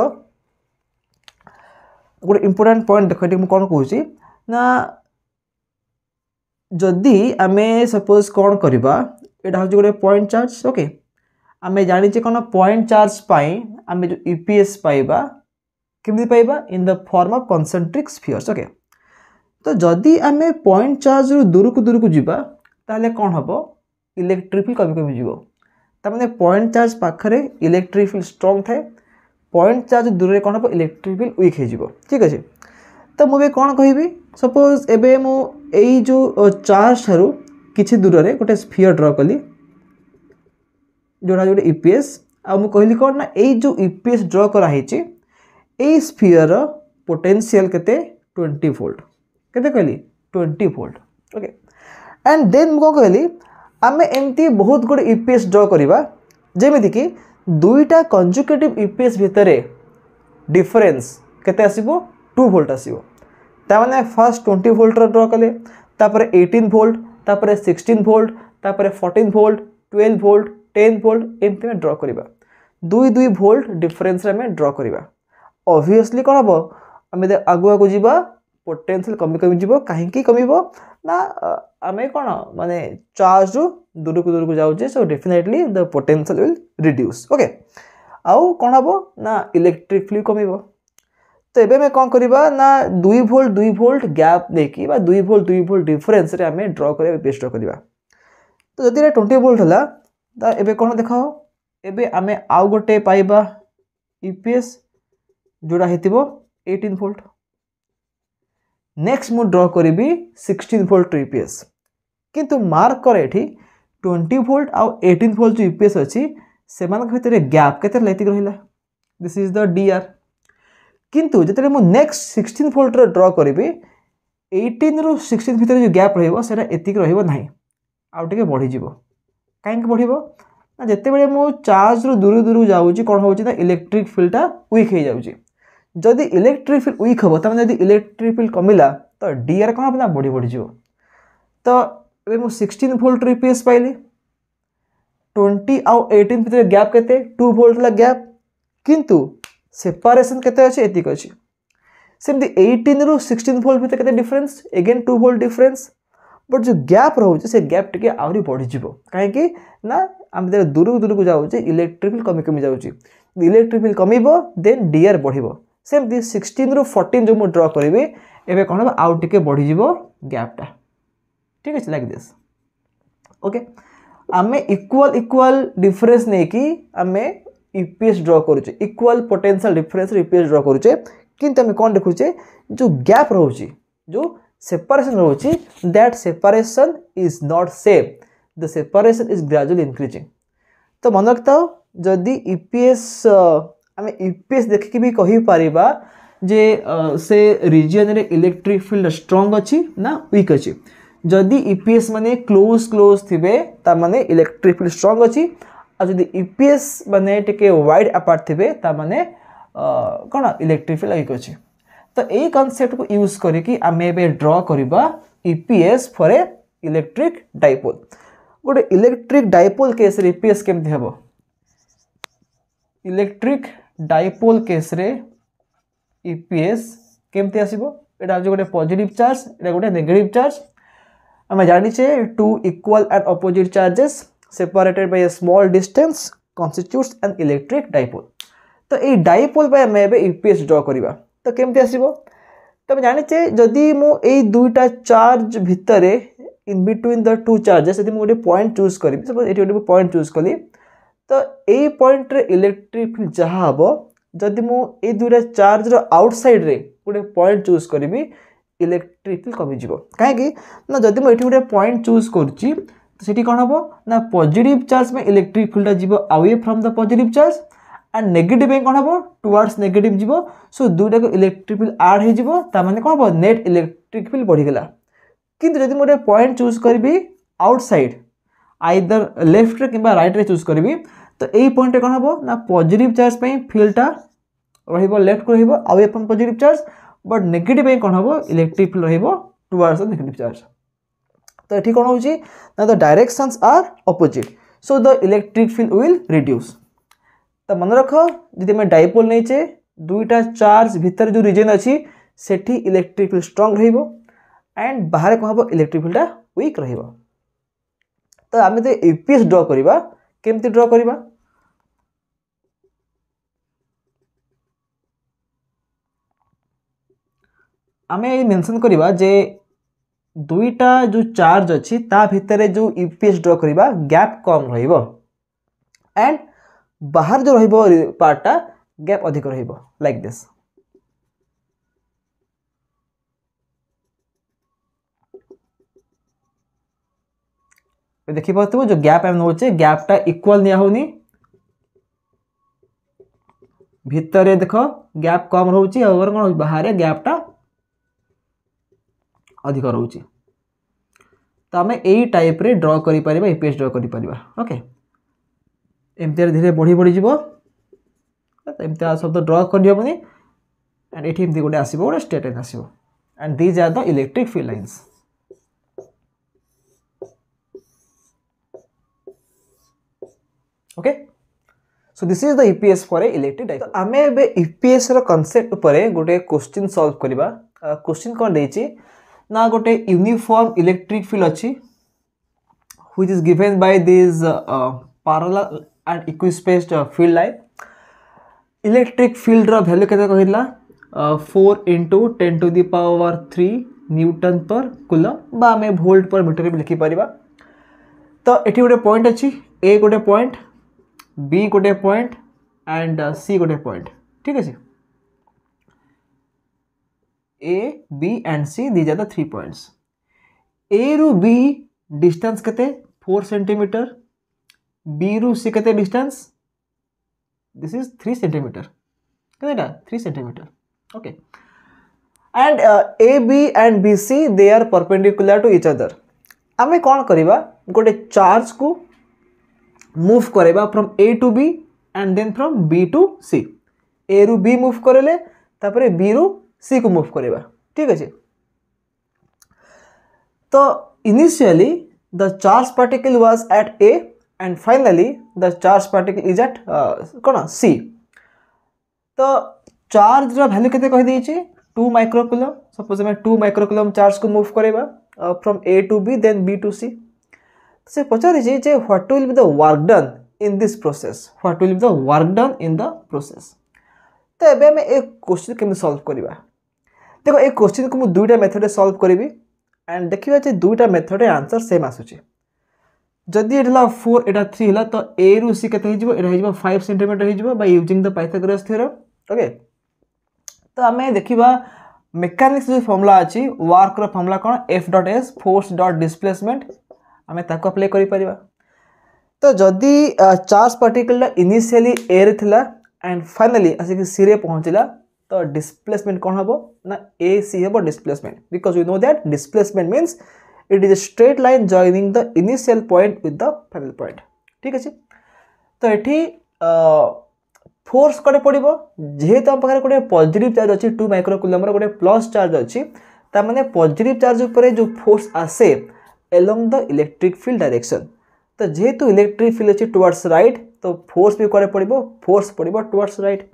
ଗୋଟେ ଇମ୍ପୋର୍ଟାଣ୍ଟ ପଏଣ୍ଟ ଦେଖ ଏଠି ମୁଁ କ'ଣ କହୁଛି ନା ଯଦି ଆମେ ସପୋଜ୍ କ'ଣ କରିବା ଏଇଟା ହେଉଛି ଗୋଟେ ପଏଣ୍ଟ ଚାର୍ଜ ଓକେ ଆମେ ଜାଣିଛେ କ'ଣ ପଏଣ୍ଟ ଚାର୍ଜ ପାଇଁ ଆମେ ଯେଉଁ ଇ ପି ଏସ୍ ପାଇବା କେମିତି ପାଇବା in the form of concentric spheres okay ତ ଯଦି ଆମେ ପଏଣ୍ଟ ଚାର୍ଜରୁ ଦୂରକୁ ଦୂରକୁ ଯିବା ତାହେଲେ କ'ଣ ହେବ ଇଲେକ୍ଟ୍ରିକ୍ ଫିଲ୍ କମି କମି ଯିବ ତାମାନେ ପଏଣ୍ଟ ଚାର୍ଜ ପାଖରେ ଇଲେକ୍ଟ୍ରିକ୍ ଫିଲ୍ ଷ୍ଟ୍ରଙ୍ଗ ଥାଏ ପଏଣ୍ଟ ଚାର୍ଜ ଦୂରରେ କ'ଣ ହେବ ଇଲେକ୍ଟ୍ରିକ୍ ଫିଲ୍ ୱିକ୍ ହେଇଯିବ ଠିକ୍ ଅଛି ତ ମୁଁ ଏବେ କ'ଣ କହିବି ସପୋଜ୍ ଏବେ ମୁଁ ଏଇ ଯେଉଁ ଚାର୍ଜ ଠାରୁ କିଛି ଦୂରରେ ଗୋଟେ ସ୍ଫିଅର୍ ଡ୍ର କଲି ଯେଉଁଟା ଗୋଟେ ଇ ପି ଏସ୍ ଆଉ ମୁଁ କହିଲି କ'ଣ ନା ଏଇ ଯେଉଁ ଇ ପି ଏସ୍ ଡ୍ର କରାହେଇଛି ଏଇ ସ୍ଫିଅର୍ର ପୋଟେନ୍ସିଆଲ୍ କେତେ ଟ୍ୱେଣ୍ଟି ଭୋଲ୍ଟ କେତେ କହିଲି twenty volt okay and then ମୁଁ କ'ଣ କହିଲି ଆମେ ଏମିତି ବହୁତ ଗୁଡ଼ିଏ ୟୁ ପି ଏସ୍ ଡ୍ର କରିବା ଯେମିତିକି ଦୁଇଟା କଞ୍ଜୁକେଟିଭ୍ ୟୁ ପି ଏସ୍ ଭିତରେ ଡିଫରେନ୍ସ କେତେ ଆସିବ ଟୁ ଭୋଲ୍ଟ ଆସିବ ତାମାନେ ଫାର୍ଷ୍ଟ ଟ୍ୱେଣ୍ଟି ଭୋଲ୍ଟର ଡ୍ର କଲେ ତାପରେ ଏଇଟିନ୍ ଭୋଲ୍ଟ ତାପରେ ସିକ୍ସଟିନ୍ ଭୋଲ୍ଟ ତାପରେ fourteen volt twelve volt ten volt ଏମିତି ଆମେ ଡ୍ର କରିବା ଦୁଇ ଦୁଇ ଭୋଲ୍ଟ ଡିଫରେନ୍ସରେ ଆମେ ଡ୍ର କରିବା ଅଭିଅସ୍ଲି କ'ଣ ହେବ ଆମେ ଆଗକୁ ଆଗକୁ ଯିବା ପୋଟେନ୍ସିଆଲ୍ କମି କମିଯିବ କାହିଁକି କମିବ ନା ଆମେ କ'ଣ ମାନେ ଚାର୍ଜରୁ ଦୂରକୁ ଦୂରକୁ ଯାଉଛେ so definitely the potential will reduce okay ଆଉ କ'ଣ ହେବ ନା ଇଲେକ୍ଟ୍ରିକ୍ ଫିଲ୍ଡ କମିବ ତ ଏବେ ଆମେ କ'ଣ କରିବା ନା ଦୁଇ ଭୋଲ୍ଟ ଦୁଇ ଭୋଲ୍ଟ ଗ୍ୟାପ୍ ଦେଇକି ବା ଦୁଇ ଭୋଲ୍ଟ ଦୁଇ ଭୋଲ୍ଟ ଡିଫରେନ୍ସରେ ଆମେ ଡ୍ର କରିବା ବେଷ୍ଟ ଡ୍ର କରିବା ତ ଯଦି ଏଇଟା ଟ୍ୱେଣ୍ଟି ଭୋଲ୍ଟ ହେଲା ତ ଏବେ କ'ଣ ଦେଖ ଏବେ ଆମେ ଆଉ ଗୋଟେ ପାଇବା ୟୁ ପି ଏସ୍ ଯେଉଁଟା ହେଇଥିବ ଏଇଟିନ୍ ଭୋଲ୍ଟ ନେକ୍ସଟ ମୁଁ ଡ୍ର କରିବି sixteen volt U P S କିନ୍ତୁ ମାର୍କ କରେ ଏଠି ଟ୍ୱେଣ୍ଟି ଭୋଲ୍ଟ ଆଉ ଏଇଟିନ୍ ଭୋଲ୍ଟ ଯେଉଁ ୟୁ ପି ଏସ୍ ଅଛି ସେମାନଙ୍କ ଭିତରେ ଗ୍ୟାପ୍ କେତେ ଏତିକି ରହିଲା this is the D R କିନ୍ତୁ ଯେତେବେଳେ ମୁଁ ନେକ୍ସଟ ସିକ୍ସଟିନ୍ ଭୋଲ୍ଟର ଡ୍ର କରିବି ଏଇଟିନ୍ରୁ ସିକ୍ସଟିନ୍ ଭିତରେ ଯେଉଁ ଗ୍ୟାପ୍ ରହିବ ସେଇଟା ଏତିକି ରହିବ ନାହିଁ ଆଉ ଟିକେ ବଢ଼ିଯିବ କାହିଁକି ବଢ଼ିବ ନା ଯେତେବେଳେ ମୁଁ ଚାର୍ଜରୁ ଦୂର ଦୂରକୁ ଯାଉଛି କ'ଣ ହେଉଛି ନା ଇଲେକ୍ଟ୍ରିକ୍ ଫିଲ୍ଡଟା ୱିକ୍ ହେଇଯାଉଛି ଯଦି ଇଲେକ୍ଟ୍ରିକ୍ ଫିଲ୍ଡ ୱିକ୍ ହେବ ତାମାନେ ଯଦି ଇଲେକ୍ଟ୍ରିକ୍ ଫିଲ୍ଡ କମିଲା ତ ଡିଆର୍ କ'ଣ ହେବ ନା ବଢ଼ି ବଢ଼ିଯିବ ତ ଏବେ ମୁଁ ସିକ୍ସଟିନ୍ ଭୋଲ୍ଟ ୟୁପିଏସ୍ ପାଇଲି ଟ୍ୱେଣ୍ଟି ଆଉ ଏଇଟିନ୍ ଭିତରେ ଗ୍ୟାପ୍ କେତେ ଟୁ ଭୋଲ୍ଟ ହେଲା ଗ୍ୟାପ୍ କିନ୍ତୁ ସେପାରେସନ୍ କେତେ ଅଛି ଏତିକି ଅଛି ସେମିତି ଏଇଟିନ୍ରୁ ସିକ୍ସଟିନ୍ ଭୋଲ୍ଟ ଭିତରେ କେତେ difference again two volt difference but ଯେଉଁ ଗ୍ୟାପ୍ ରହୁଛି ସେ ଗ୍ୟାପ୍ ଟିକେ ଆହୁରି ବଢ଼ିଯିବ କାହିଁକି ନା ଆମେ ଯେତେବେଳେ ଦୂରକୁ ଦୂରକୁ ଯାଉଛେ ଇଲେକ୍ଟ୍ରିକ୍ ବିଲ୍ କମି କମି ଯାଉଛି ଇଲେକ୍ଟ୍ରିକ୍ ବିଲ୍ କମିବ ଦେନ୍ ଡିଆର୍ ବଢ଼ିବ ସେମିତି ସିକ୍ସଟିନ୍ରୁ ଫର୍ଟିନ୍ ଯେଉଁ ମୁଁ ଡ୍ର କରିବି ଏବେ କ'ଣ ହେବ ଆଉ ଟିକେ ବଢ଼ିଯିବ ଗ୍ୟାପ୍ଟା ଠିକ୍ ଅଛି ଲାଇକ୍ ଦିସ୍ ଓକେ ଆମେ ଇକ୍ୱାଲ୍ ଇକ୍ୱାଲ୍ ଡିଫରେନ୍ସ ନେଇକି ଆମେ ୟୁପିଏସ୍ ଡ୍ର କରୁଛେ ଇକ୍ୱାଲ୍ ପୋଟେନ୍ସିଆଲ୍ ଡିଫରେନ୍ସରେ ୟୁପିଏସ୍ ଡ୍ର କରୁଛେ କିନ୍ତୁ ଆମେ କ'ଣ ଦେଖୁଛେ ଯେଉଁ ଗ୍ୟାପ୍ ରହୁଛି ଯେଉଁ separation ରହୁଛି that separation is not same the separation is gradually increasing ତ ମନେ ରଖିଥାଉ ଯଦି ଇପିଏସ୍ ଆମେ ଇପିଏସ୍ ଦେଖିକି ବି କହିପାରିବା ଯେ ସେ ରିଜିଅନ୍ରେ ଇଲେକ୍ଟ୍ରିକ୍ ଫିଲ୍ଡ ଷ୍ଟ୍ରଙ୍ଗ ଅଛି ନା ୱିକ୍ ଅଛି ଯଦି ଇପିଏସ୍ ମାନେ କ୍ଲୋଜ୍ କ୍ଲୋଜ୍ ଥିବେ ତାମାନେ ଇଲେକ୍ଟ୍ରିକ୍ ଫିଲ୍ଡ ଷ୍ଟ୍ରଙ୍ଗ ଅଛି ଆଉ ଯଦି ଇପିଏସ୍ ମାନେ ଟିକେ ୱାଇଡ୍ ଆପାର୍ଟ ଥିବେ ତାମାନେ କ'ଣ ଇଲେକ୍ଟ୍ରିକ୍ ଫିଲ୍ଡ ୱିକ୍ ଅଛି ତ ଏଇ କନସେପ୍ଟକୁ ୟୁଜ୍ କରିକି ଆମେ ଏବେ ଡ୍ର କରିବା EPS for a electric dipole ଗୋଟେ ଇଲେକ୍ଟ୍ରିକ୍ ଡାଇପୋଲ୍ କେସ୍ରେ ଇପିଏସ୍ କେମିତି ହେବ ଇଲେକ୍ଟ୍ରିକ୍ ଡାଇପୋଲ୍ କେସ୍ରେ ଇପିଏସ୍ କେମିତି ଆସିବ ଏଇଟା ହେଉଛି ଗୋଟେ ପଜିଟିଭ୍ ଚାର୍ଜ ଏଇଟା ଗୋଟେ ନେଗେଟିଭ୍ ଚାର୍ଜ ଆମେ ଜାଣିଛେ two equal and opposite charges separated by a small distance constitutes an electric dipole ତ ଏଇ ଡାଇପୋଲ୍ ପାଇଁ ଆମେ ଏବେ ୟୁପିଏସ୍ ଡ୍ର କରିବା ତ କେମିତି ଆସିବ ତ ଆମେ ଜାଣିଛେ ଯଦି ମୁଁ ଏଇ ଦୁଇଟା ଚାର୍ଜ ଭିତରେ in between the two charges ଯଦି ମୁଁ ଗୋଟେ ପଏଣ୍ଟ ଚୁଜ୍ କରିବି ସପୋଜ୍ ଏଠି ଗୋଟେ ପଏଣ୍ଟ ଚୁଜ୍ କଲି ତ ଏଇ ପଏଣ୍ଟରେ ଇଲେକ୍ଟ୍ରିକ୍ ଫିଲ୍ଡ ଯାହା ହେବ ଯଦି ମୁଁ ଏଇ ଦୁଇଟା ଚାର୍ଜର ଆଉଟ୍ ସାଇଡ଼୍ରେ ଗୋଟେ ପଏଣ୍ଟ ଚୁଜ୍ କରିବି ଇଲେକ୍ଟ୍ରିକ୍ ଫିଲ୍ଡ କମିଯିବ କାହିଁକି ନା ଯଦି ମୁଁ ଏଠି ଗୋଟେ ପଏଣ୍ଟ ଚୁଜ୍ କରୁଛି ତ ସେଠି କ'ଣ ହେବ ନା ପଜିଟିଭ୍ ଚାର୍ଜ ପାଇଁ ଇଲେକ୍ଟ୍ରିକ୍ ଫିଲ୍ଡଟା ଯିବ away from the positive charge and negative ପାଇଁ କ'ଣ ହେବ ଟୁୱାର୍ଡସ୍ ନେଗେଟିଭ୍ ଯିବ ସୋ ଦୁଇଟାକୁ ଇଲେକ୍ଟ୍ରିକ୍ ଫିଲ୍ଡ ଆଡ଼୍ ହେଇଯିବ ତାମାନେ କ'ଣ ହେବ ନେଟ୍ ଇଲେକ୍ଟ୍ରିକ୍ ଫିଲ୍ଡ ବଢ଼ିଗଲା କିନ୍ତୁ ଯଦି ମୁଁ ଗୋଟେ ପଏଣ୍ଟ ଚୁଜ୍ କରିବି ଆଉଟ୍ ସାଇଡ଼୍ আইদর লেফট্রে কিংবা রাইট্রে চুজ করবি তো এই পয়েন্টে কম হব না পজিটিভ চার্জ ফিল্ডটা রহব লেফ্ট রহব আউ এপন পজিটিভ চার্জ বট নেগেটিভ কম হব ইলেকট্রিক ফিল্ড রহব টুয়ার্ডস দ নেগেটিভ চার্জ তো এটি কম হচ্ছে না the directions are opposite so the electric field will reduce তো মনে রখ যদি আমি ডাইপোল নেইছে দুইটা চার্জ ভিতরে যে রিজন অছি সেটি ইলেকট্রিক ফিল্ড স্ট্রং রহব एंड बाहर कौन हम इलेक्ट्रिक फिल्डा वीक रहा ତ ଆମେ ଯଦି ୟୁପିଏସ୍ ଡ୍ର କରିବା କେମିତି ଡ୍ର କରିବା ଆମେ ମେନସନ୍ କରିବା ଯେ ଦୁଇଟା ଯେଉଁ ଚାର୍ଜ ଅଛି ତା ଭିତରେ ଯେଉଁ ୟୁପିଏସ୍ ଡ୍ର କରିବା ଗ୍ୟାପ୍ କମ୍ ରହିବ ଆଣ୍ଡ ବାହାର ଯେଉଁ ରହିବ ପାର୍ଟଟା ଗ୍ୟାପ୍ ଅଧିକ ରହିବ ଲାଇକ୍ ଦିସ୍ देखिपे जो गैप आम नौचे गैपटा इक्वाल निहनी ভিতরে দেখ গ্যাপ কম রয়েছে আবার কোণ বাহারে গ্যাপটা অধিক রয়েছে তো আমি এই টাইপরে ড্র করে পারিবা এই পেজ ড্র করে পারিবা ওকে এমতি ধীরে বড়ি বড়ি যাব এমতি শব্দ ড্র করি হবনি অ্যান্ড এটি এমতি গোটে আসব গোটে স্ট্রেট লাইন আসব and these are the electric field lines okay so this is the EPS for a electric dipole आम एपीएस रनसेप्ट गोटे क्वेश्चन सल्व करवा क्वेश्चन कौन दे ना गोटे यूनिफर्म इलेक्ट्रिक फिल्ड अच्छी which is given by this parallel and equispaced field line electric field value के केते कहिला 4 into to the power three newton per coulomb बा भोल्ट पर मीटर भी लिखिपर तो ये गोटे पॉइंट अच्छी ए गोटे पॉइंट बी गोटे पॉइंट एंड सी गोटे पॉइंट ठीक है A B and C these जाता थ्री पॉइंट ए रु बी डिस्टेंस केते? फोर सेंटीमीटर बी रु सी केते distance this is three centimetre कितना three centimetre okay and A B and B C they are perpendicular to each other आम कौन करवा गोटे चार्ज को move করাইবা from A to B and then from B to C A रु बी मुव करेले तापर बी रु सी को मुव करवा ठीक अच्छे तो initially the charge particle was at A and finally the charge particle is at कौन सी तो चार्ज भैल्यू के कही टू माइक्रोकुलम सपोज आम टू माइक्रोकुलम चार्ज को मुव करवा from A to B then B to C ସେ ପଚାରିଛି ଯେ what will be the work done in this process what will be the work done in the process ତ ଏବେ ଆମେ ଏ କୋଶ୍ଚିନ୍ କେମିତି ସଲ୍ଭ କରିବା ଦେଖ ଏ କୋଶ୍ଚିନ୍କୁ ମୁଁ ଦୁଇଟା ମେଥଡ଼ରେ ସଲ୍ଭ କରିବି ଆଣ୍ଡ ଦେଖିବା ଯେ ଦୁଇଟା ମେଥଡ଼ରେ ଆନ୍ସର୍ ସେମ୍ ଆସୁଛି ଯଦି ଏଇଟା ହେଲା ଫୋର୍ ଏଇଟା ଥ୍ରୀ ହେଲା ତ ଏରୁ ସି କେତେ ହେଇଯିବ ଏଇଟା ହେଇଯିବ ଫାଇଭ୍ ସେଣ୍ଟିମିଟର ହେଇଯିବ ବା using the Pythagoras theorem okay ତ ଆମେ ଦେଖିବା ମେକାନିକ୍ସ ଯେଉଁ ଫର୍ମୁଲା ଅଛି ୱାର୍କର ଫର୍ମୁଲା କ'ଣ F dot S force dot displacement आम ताको आप्लाय कर तो जदि चार्ज पार्टिकलटा इनिशियली ए रे थिला एंड फाइनाली आसिक सी रे पहुँचला तो डिस्प्लेसमेंट कौन हम ना A C hey displacement because you know that displacement means it is a straight line joining the initial point with the final point ठीक अच्छे तो ये फोर्स कटे पड़ जेहेतु आम पाखे गोटे पजिट चार्ज अच्छी टू माइक्रोकुलमर गोटे प्लस चार्ज अच्छी तार मैंने पजिट चार्ज उपर जो फोर्स आसे along the electric field direction तो जेहेतु इलेक्ट्रिक फिल्ड अच्छी टुवर्ड्स राइट तो फोर्स भी कड़े पड़ो फोर्स पड़ो टुवर्ड्स राइट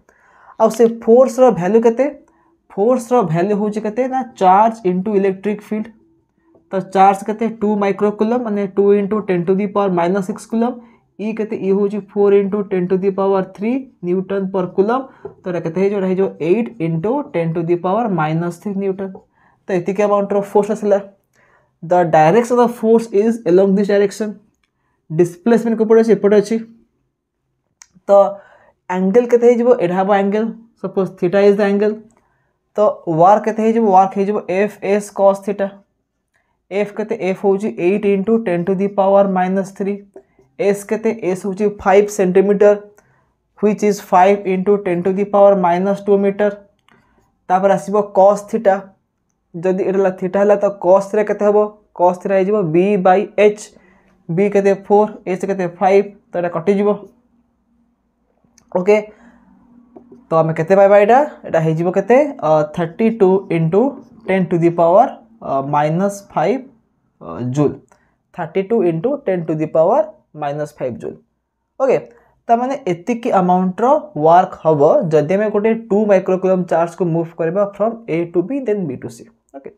आउ से फोर्स रैल्यू के फोर्स रैल्यू हूँ के चार्ज इंटू इलेक्ट्रिक फिल्ड तो चार्ज के टू माइक्रोकुलम मान two into ten to the power minus six coulomb E के हूँ four into ten to the power three newton per coulomb तो ये eight into ten to the power minus three newton तो ये अमाउंट फोर्स आसला the direction of force is along this direction displacement कौपटे अच्छे एपटे अच्छी तो एंगल के हम angle suppose theta is the angle तो work work F S cos theta F के एफ़ हूँ eight into ten to the power minus three S के एस हूँ five centimetre which is five into ten to the power minus two metre तापर आसो कस थीटा जदि ये थीटा है तो कस थीटा कस हो बी बै एच बी के फोर एच के फाइव तो यहाँ कटिज ओके तो आम के पाइबा यहाँ हो thirty two into ten to the power minus five joule thirty two into ten to the power minus five joule okay तो मैंने एतिक अमाउंटर वर्क हम जदि आम गोटे टू माइक्रोकुलम चार्ज को मुव करवा from A to B then okay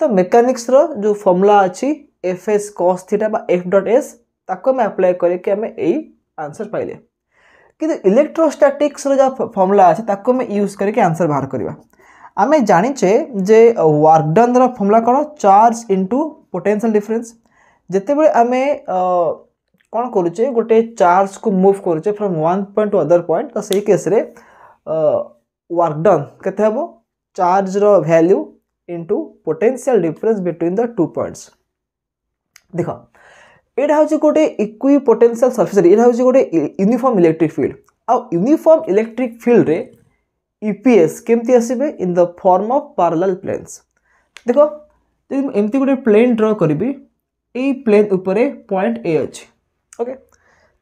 तो मेकानिक्स जो फर्मुला अच्छी F S cos theta F dot S ताको आप्लाय आंसर पाइले। कि इलेक्ट्रोस्टाटिक्स जो फर्मुला अच्छे आम यूज़ करके आंसर बाहर करवा आम जाचे जे वर्क डन फर्मुला कौन चार्ज इंटू पोटेनसीयल डिफरेन्स जिते आम कौन करुचे गोटे चार्ज को मुव करुचे from one point to other point तो सही केस वर्क डन के into potential difference between the two points देख यहाँ हूँ गोटे इक्वी पोटेनसीआल सरफेस यहाँ हूँ गोटे यूनिफर्म इलेक्ट्रिक फिल्ड आउ यूनिफर्म इलेक्ट्रिक फिल्ड रे ईपीएस केमती आसबे? In the form of parallel planes देख, जब एमती गोटे प्लेन ड्र करी यही प्लेन उपरे पॉइंट ए अच्छे ओके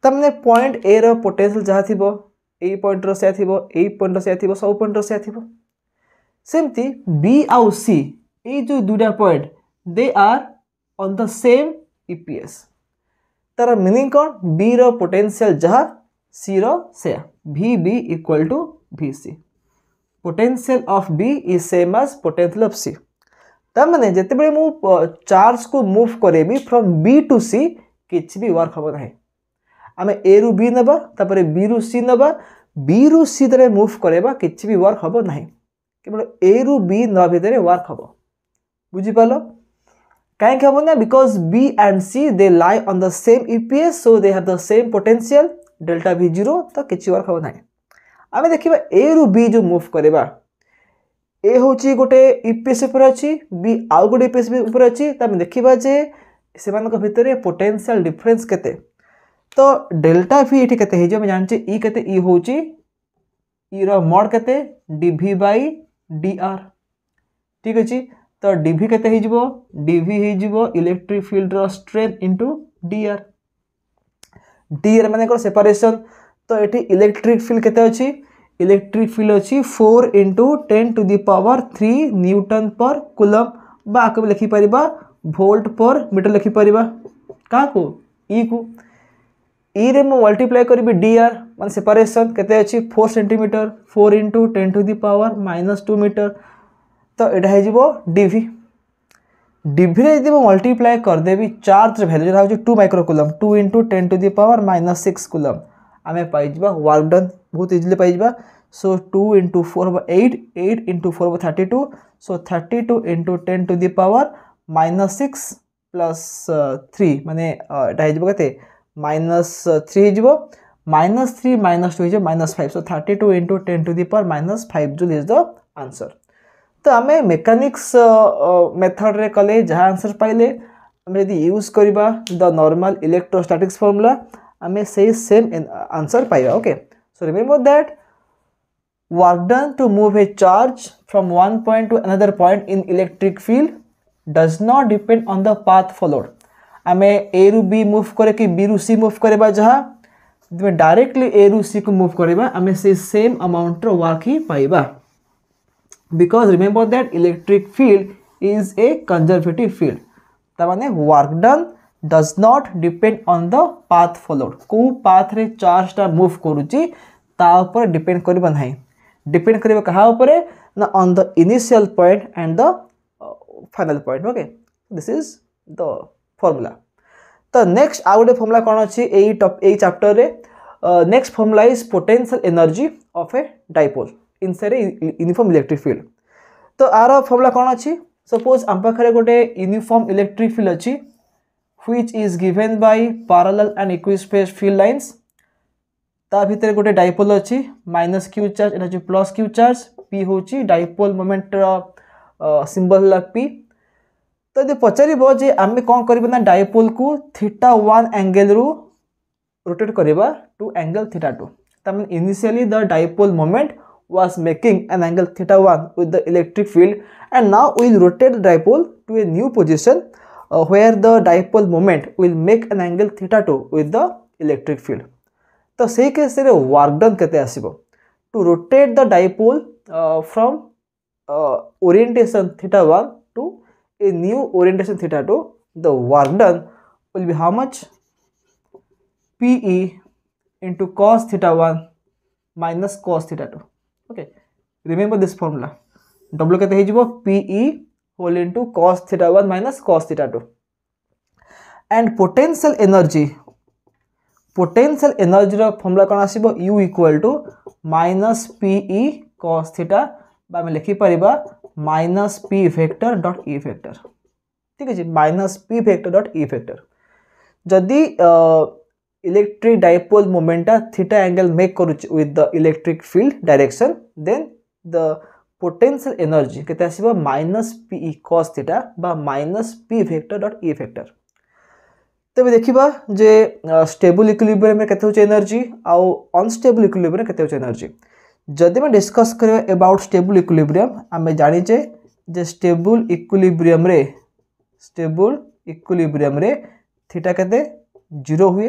तमें पॉइंट ए रोटेनसीआल जहाँ थी यही पॉइंट रा थी यही पॉइंट रा थी सब सेमती बी आउ सी ये दुटा point they are on the same EPS तार मीनिंग कौन बी रोटेनसीआल जहाँ सी रे B equal to V C potential of B is same as potential of C तमें जिते चार्ज को मुव करेबी फ्रॉम बी टू सी किसी भी वर्क हम ना आम ए रु बी नवा बी रु सी नवा बी रु सी द्वारा कि ना केवल ए रु बी नवा भितर वर्क हम बुझिपाल कहीं हम ना because B and C they lie on the same EPS so they have the same potential delta भी ज़ीरो तो किसी वर्क हम ना आम देखा ए रु बी जो मुव करवा ए हूँ गोटे ईपीएस अच्छी बी आउ गोटे ईपीएस अच्छी आम देखा जे से भितर पोटेनसीआल डिफरेन्स के तो डेल्टा भि ये के जाने इ के हूँ इ रड के डिभि बै आर ठीक अच्छे तो डी के D electric field रेन्थ into D R D R मान कौन सेपरेसन तो ये इलेक्ट्रिक फिल्ड के इलेक्ट्रिक फिल्ड अच्छी four into ten to the power three newton per coulomb बाबा लिखिपर भोल्ट पर मीटर लिखिपर क्या को ई को इे मुझ मल्टीप्लाई करी डीआर मैं सेपरेसन के four centimetre four into ten to the power minus two metre तो यहाँ हो डी डी जी मुझे मल्टीप्लाए करदेवी चार्ज भैल्यू जो है two microcoulomb two into ten to the power minus six coulomb आम पाइज वर्क डन बहुत easily pies so two into four eight eight into four thirty two so thirty two into ten to the power minus six plus three मानने यहाँ माइनस थ्री हो माइनस थ्री माइनस टू हो minus five so thirty two into ten to the power minus five joule is the answer तो आम मेकानिक्स मेथड रे कले जहाँ आंसर पाइले। आम यदि यूज़ करवा द नॉर्मल इलेक्ट्रोस्टैटिक्स फॉर्मूला आम से सेम आंसर पाइबा okay so remember that work to to a charge from one point to to another in electric field does does not depend the path path आम ए रु बी मुव करे सी मुव करवा जहाँ डायरेक्टली ए रु सी को मुव करवा आम से सेम अमाउंट वर्क ही पाइबा because remember that electric field is a conservative field तामाने work done does not depend on the path followed को path रे charge टा move करूची ता ऊपर depend करबा नाही depend करबा कहा ऊपर ना on the initial point and the uh, final point okay this is formula. तो नेक्स्ट आउ गोटे फर्मुला कौन अच्छी यही चैप्टर रे next formula is potential energy of a dipole inside uniform electric field तो आर फर्मुला कौन अच्छी सपोज़ आम पाखे गोटे यूनिफॉर्म इलेक्ट्रिक फ़ील्ड अच्छी which is given by parallel and equispaced field lines. ता भितर गोटे डाइपोल अच्छी माइनस क्यू चार्ज एटा प्लस क्यू चार्ज पी हूँ डाइपोल मोमेंट सिंबल है पी तो यदि पचारे आम कौन कर डायपोल को थीटा वन एंगेल रु रोटेट करवा टू एंगल थीटा टू तम initially the dipole moment was making an angle theta one with the electric field and now will rotate dipole to a new position where the dipole moment will make an angle theta two with the electric field तो से केस वार्कडन के to rotate the dipole from orientation theta one a new orientation theta to the work done will be how much? PE into cos theta 1 minus cos theta 2. Okay. Remember this formula. W कहते हैं जो PE whole into cos theta 1 minus cos theta 2. And potential energy potential energy ର formula कौन आसीबो U equal to minus PE cos theta आम लिखिपर minus P factor dot E factor ठीक अच्छे minus P factor dot E factor जदि इलेक्ट्रिक डायपोल मोमेंटा थीटा एंगल मेक कर with the electric field direction then the potential energy के minus P cos theta minus P factor dot E factor तेज देखा जे स्टेबुल इक्लिबरियम केनर्जी आउ अनस्टेबुल इक्लिबरियम केनर्जी ଯଦି ଆମେ ଡିସ୍କସ୍ କରିବା ଏବାଉଟ୍ ଷ୍ଟେବୁଲ୍ ଇକ୍ୱିଲିବ୍ରିୟମ୍ ଆମେ ଜାଣିଛେ ଯେ ଷ୍ଟେବୁଲ୍ ଇକ୍ୱିଲିବ୍ରିୟମ୍ରେ ଷ୍ଟେବୁଲ୍ ଇକ୍ୱିଲିବ୍ରିୟମ୍ରେ ଥିଟା କେତେ ଜିରୋ ହୁଏ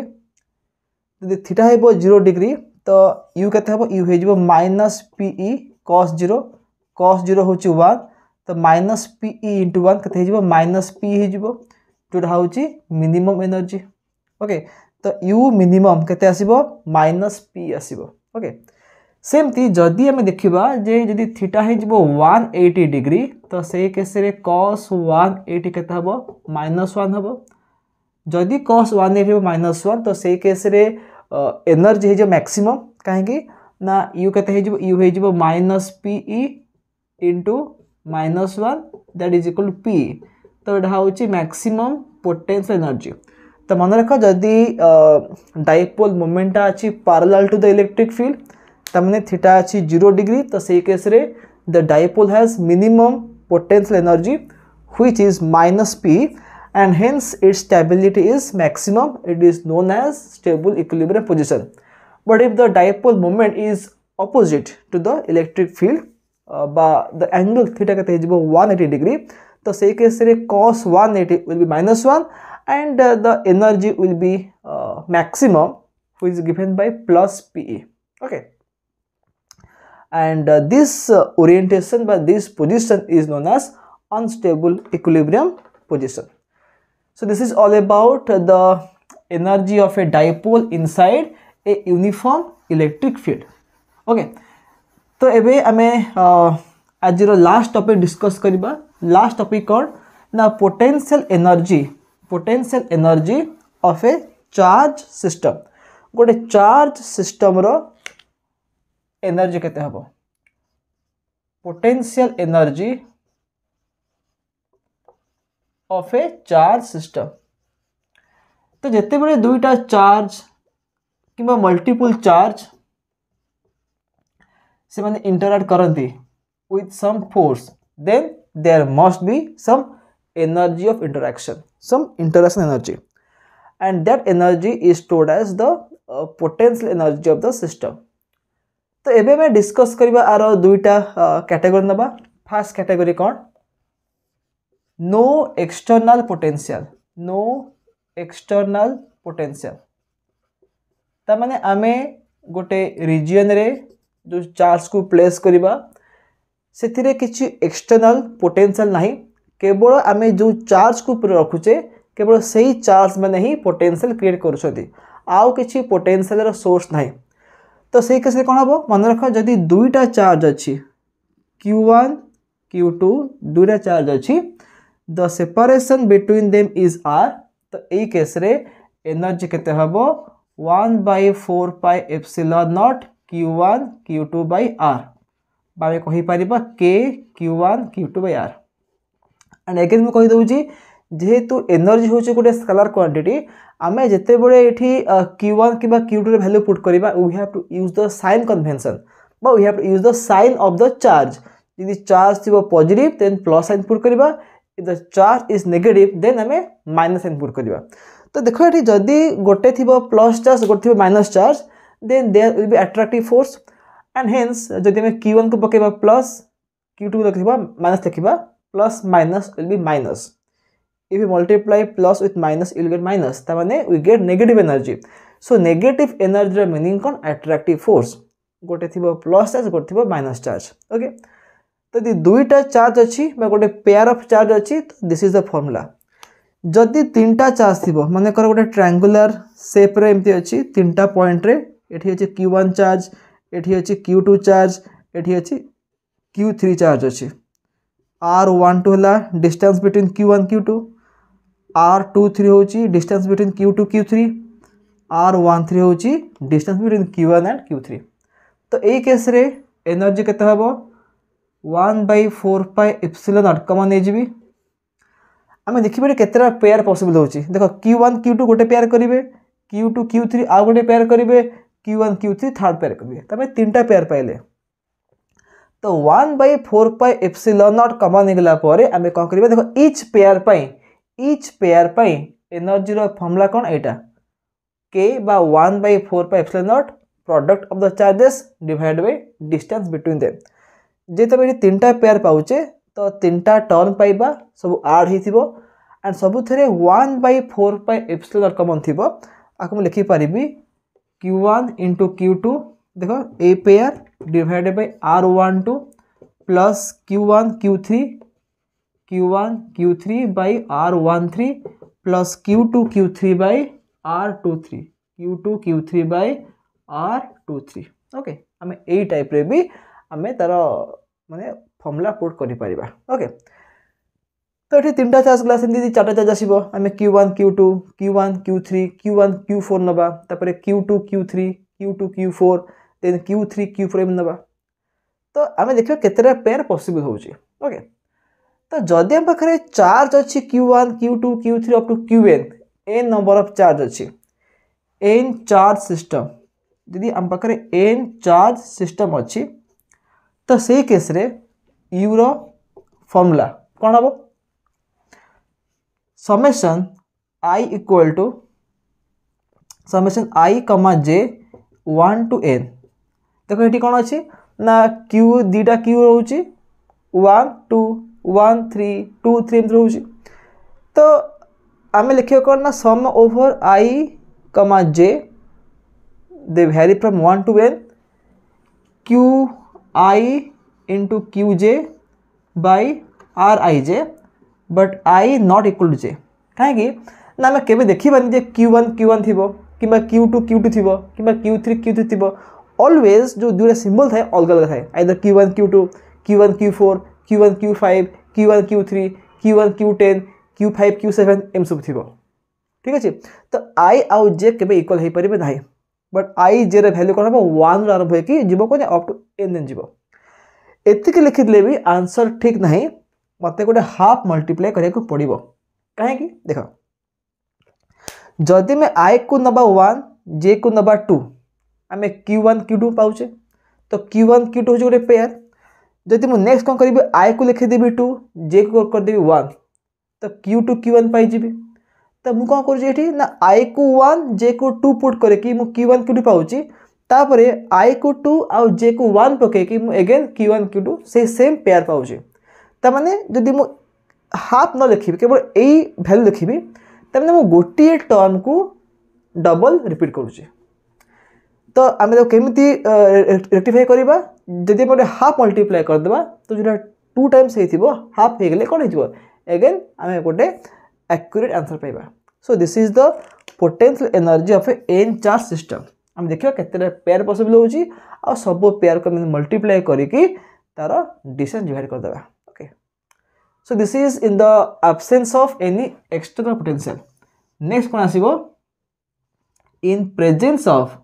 ଯଦି ଥିଟା ହେବ ଜିରୋ ଡିଗ୍ରୀ ତ ୟୁ କେତେ ହେବ ୟୁ ହୋଇଯିବ minus p E cos zero cos zero ହେଉଛି ୱାନ୍ ତ minus p E into one କେତେ ହୋଇଯିବ ମାଇନସ୍ ପି ହୋଇଯିବ ଯେଉଁଟା ହେଉଛି ମିନିମମ୍ ଏନର୍ଜି ଓକେ ତ ୟୁ ମିନିମମ୍ କେତେ ଆସିବ ମାଇନସ୍ ପି ଆସିବ ଓକେ सेमती जदि आम देखा जे जी थीटा हो एटी डिग्री तो से केस कस वन के माइनस वन हम जदि cos one eighty minus one तो से केसरे एनर्जी हो मैक्सीम कहीं यु के यु हो minus p into minus one that is equal p तो यहाँ हूँ मैक्सीम पोटेन्स एनर्जी तो मन रख जदि डाइपोल मुमेटा अच्छी parallel to the electric field তার মানে থিটা আছে জিরো ডিগ্রি তো সেই কেসরে the dipole has minimum potential energy which is minus and hence its stability is maximum. It is known as stable equilibrium position. But if the dipole moment is opposite to the electric field uh, বা দ্য অ্যাঙ্গেল থিটাকে ହେଇଯିବ 180 ডিগ্রি তো সেই কেসরে cos 180 will be minus 1 and uh, the energy will be uh, maximum which is given by plus PE okay. And uh, this uh, orientation by this position is known as unstable equilibrium position. So this is all about the energy of a dipole inside a uniform electric field. Okay. तो एबे आमे आज लास्ट टॉपिक डिस्कस करबा लास्ट टॉपिक कौन ना potential energy potential energy of a charge system गोटे चार्ज सिस्टम रो एनर्जी के potential energy of a charge system तो जिते बड़े दुईटा चार्ज कि मल्टीपुल चार्ज से मैंने इंटराक्ट करती with some force then there must be some energy of interaction some interaction energy and that energy is stored as the potential energy of the system तो एवं आम डिस्कस करवा दुईटा कैटेगोरी ना फास्ट कैटेगोरी कौन? No external potential no external potential ताने आम गोटे रिजन रे, जो चार्ज को प्लेस करवा से किसी एक्सटर्नाल पोटेनसीआल ना केवल आम जो चार्ज को रखुचे केवल से ही चार्ज मैंने ही पोटेनसीआल क्रिएट कर पोटेनसीआल सोर्स ना तो से केस कौन हम मन रख जदि दुईटा चार्ज अच्छी क्यू वन क्यू टू दुईटा चार्ज अच्छी the separation between them is r तो यही केस एनर्जी के one by four pi epsilon naught q one q two by r आम कहीपर k q one q two by r and again मुझे कहीदे जेहेतु एनर्जी हूँ गोटे स्केलार क्वांटिटी आम जिते बड़े क्यू वन कि क्यू टू भैल्यू पुट करवा we have to use the sign convention we have to use the sign of the charge ji charge थी positive then plus sign put करवा the charge is negative then आम माइनस साइन पुट करवा तो देख ये जदि गोटे थी प्लस चार्ज गोटे थी minus charge then there will be attractive force and hence जदि क्यू वन को पकेबा प्लस क्यू टू लिखा माइनस लिखा plus minus will be minus. If we multiply plus with minus, you will get minus. That means we get negative energy. So negative energy meaning con attractive force. गोटे थी प्लस चार्ज गोटे थी माइनस चार्ज ओके तो यदि दुईटा चार्ज अच्छी गोटे पेयर अफ चार्ज अच्छी तो दिस इज़ द फर्मुला जदि तीन टा चार्ज थी मन कर गोटे ट्रायंगुलर सेप्रे एमती अच्छी तीन टा पॉइंट रे अच्छे क्यू वन चार्ज एठी अच्छे क्यू टू चार्ज एठी अच्छे क्यू थ्री चार्ज अच्छी आर वन टू है distance between q one q two r two three हूँ distance between q two q three r one three हूँ distance between q one and q three तो यही केस एनर्जी के one by four pi epsilon naught कमन नहीं आम देखिए केतटा पेयर पसिबल हो देख क्यू वन क्यू टू गोटे पेयर करेंगे क्यू टू क्यू थ्री आउ गोटे पेयर करेंगे q one q three third pair करेंगे तमें तीन टा पेयर पाइले तो one by four pi epsilon नट कमन होगला आम कौन कर देख इच पेयर इच पेयर पर एनर्जी फर्मुला कौन एटा? के बा वन बै फोर पर epsilon naught product of the charges divide by distance between the जेते तीन टा पेयर पाचे तो तीन टा टर्न पाइबा सब आड हो एंड थे वन बै फोर 4 पाई नट कमन थी आपको मुझे लिखिपारि q one into q two देख a pair r one two plus q1 q3 q one q three by r one three plus q two q three by r two three q two q three by r two three okay ଆମେ ଏଇ ଟାଇପ୍ରେ ବି ଆମେ ତା'ର ମାନେ ଫର୍ମୁଲା ପୁଟ୍ କରିପାରିବା ଓକେ ତ ଏଠି ତିନିଟା ଚାର୍ଜ ଗ୍ଲାସ୍ ଏମିତି ଚାରିଟା ଚାର୍ଜ ଆସିବ ଆମେ q one q two q one q three q one q four ନେବା ତାପରେ q two q three q two q four then q three q four ଏମିତି ନେବା ତ ଆମେ ଦେଖିବା କେତେଟା ପେୟାର ପସିବୁଲ୍ ହେଉଛି ଓକେ होके तो जदि आम पाखे चार्ज अच्छी q one q two q three up to q n n number of charge अच्छी एन चार्ज सिस्टम जदि आम पाखे एन चार्ज सिस्टम अच्छी तो से केस यूर फर्मुला कौन हम summation i equal to summation i comma j one to N देख ये कौन अच्छी ना क्यू दीटा क्यू रोचे one two one three two three M रोज तो आम लिखे कौन ना सम over I comma j they vary from one to n q i into q j by r i j but i not equal to j कहीं ना आम केवे देखानी क्यू वन क्यू वन थी कि क्यू टू क्यू टू थी कि क्यू थ्री क्यू थ्री थी अलवेज जो दुईटा सिम्बल थाए अलग अलग थाए q one q two q one q four Q1, Q5, Q1, Q3, Q1, Q10, Q5, Q7 एम सब थी ठीक अच्छे तो आई आउ जे केक्वाल हो पारे ना बट आई जे रैल्यू कौन हम वन आरंभ होपू एन एन जी एतिक लिखिदे भी आंसर ठीक ना मत गोटे हाफ़ मल्टीप्लाई करा पड़ो कहीं देख। जदि मैं आई को नवा वन जे को नवा टू आम क्यू वन क्यू टू पाचे तो क्यू वन क्यू टू हूँ गोटे पेयर जदि मुझे नेक्स्ट कौन करी आई को लिखिदेवी टू जे को करदेवी वन तो क्यू टू क्यू वन पाई तो मुझे कौन करुँची ना आई को वन जे को टू पुट करके क्यू वन पाऊँच। तापर आई को टू आउ जे को one पकईकि again q one q two से सेम पेयर पाऊँ ताने जदि मुझे हाफ़ न लिखी केवल यही भैल्यू लिखी तेज मुझे गोटे टर्म को डबल रिपीट करुचे। तो आम कमी रेक्टिफाई करवा जदि गोटे हाफ़ मल्टीप्लाए करदे तो जो टू टाइम्स हाफ़ हो गले कौन हो एगेन आम गोटे एक्यूरेट आंसर पाइबा। So this is the potential energy a n charge system आम देखा के पेयर पसिबल हो सब पेयर को मल्टीप्लाए करके तार डिस्टेंस डिवाइड करदे So, this is in the absence of any external potential. Next one asibo in presence of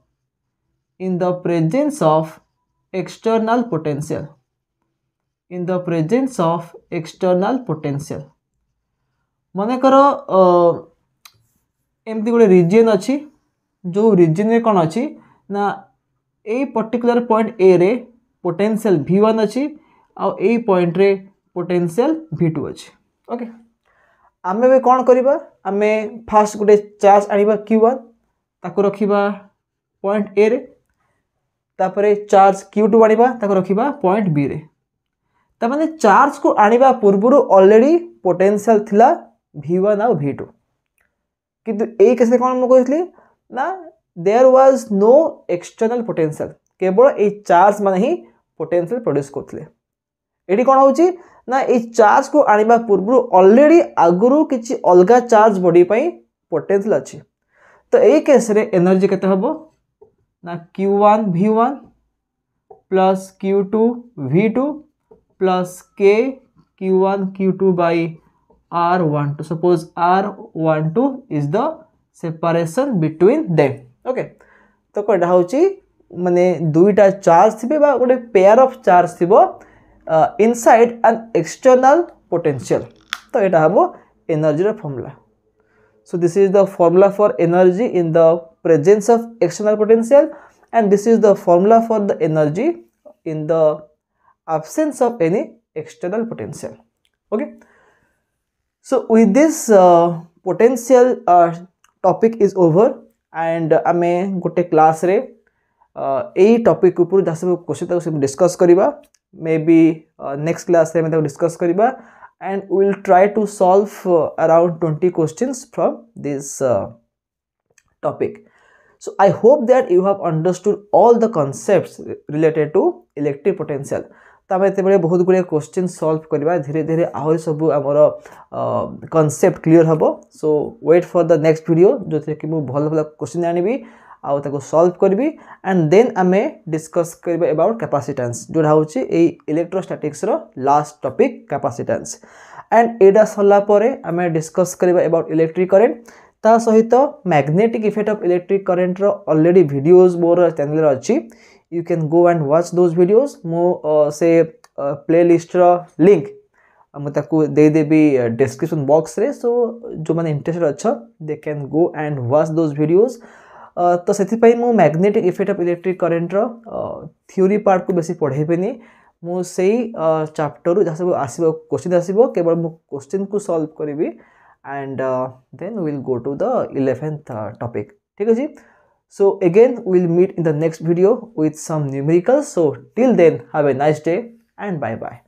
in the presence of external potential. In the presence of external potential. मन कर एमती गोटे रिजन अच्छी जो रिजन में कौन अच्छी ना ए पर्टिकुलर पॉइंट ए रे पोटेंशियल भि ओन अच्छी आउ ए पॉइंट रे पोटेंशियल भी टू अच्छे ओके आम भी कौन करें फास्ट गोटे चार्ज आने क्यू वन ताक रखा पॉइंट ए रे तापर चार्ज क्यू टू आने रखा पॉइंट बी रे। चार्ज को आने पूर्वर अलरेडी पोटेनसीयल थिला भि वन आउ भि टू ए केस कौन मुझे ना there was no external potential केवल ये चार्ज मान ही पोटेनसीयल प्रोड्यूस करते ये कौन हो ना ये चार्ज को आने पूर्व अलरेडी आगु कि अलग चार्ज बॉडी पोटेंशियल अच्छी तो यही केस एनर्जी के ना q one v one plus q two v two plus k q one q two by r one two suppose r one two is the separation between the okay तो कौटा हूँ मानने दुईटा चार्ज थी गोटे पेयर अफ चार्ज थी इनसाइड एंड एक्सटर्नाल पोटेनसीयल तो यहाँ हम energy formula so this is the formula for energy in the presence of external potential and this is the formula for the energy in the absence of any external potential okay so with this uh, potential uh, topic is over and ଆମେ ଗୋଟେ କ୍ଲାସ୍ରେ ଏଇ ଟପିକ୍ ଉପରୁ ଯାହା ସବୁ କୋଶ୍ଚିନ୍ ତାକୁ ସବୁ ଡିସ୍କସ୍ କରିବା ମେ ବି ନେକ୍ସଟ କ୍ଲାସ୍ରେ ଆମେ ତାକୁ ଡିସ୍କସ୍ କରିବା and we will try to solve uh, around 20 questions from this uh, topic so, i hope that you have understood all the concepts related to electric potential. तो आम ये बहुत गुड़िया क्वेश्चन सल्व करवा धीरे धीरे आहरी सब आमर कनसेप्ट क्लीयर हम so wait for the next video जो थी कि मुझे भल भल क्वेश्चन आनबी ताको सल्व करी एंड देन आम डिस्कस कर अबाउट कैपासीटान्स जोटा हूँ electrostatics last topic capacitance and एटा सरलापर आम डिस्कस कर अबाउट इलेक्ट्रिक ता सहित मैग्नेटिक इफ़ेक्ट ऑफ़ इलेक्ट्रिक करेन्टर अलरेडी वीडियोस मोर चैनल अच्छी you can go and watch those videos मो से प्ले लिस्टर लिंक मुझे देदेवी डिस्क्रिप्शन बॉक्स रे सो जो मैंने इंटरेस्टेड अच्छा they can go and watch those videos तो से मैग्नेटिक इफ़ेक्ट अफ इलेक्ट्रिक करेन्टर थ्योरी पार्ट को बेस पढ़ेबी मुझे चैप्टर जहाँ सब आस क्वेश्चन आसो केवल मुझे क्वेश्चन को सल्व करी and then will go to the eleventh topic ठीक अच्छे so again will meet in the next video with some numerical so till then have a nice day and bye bye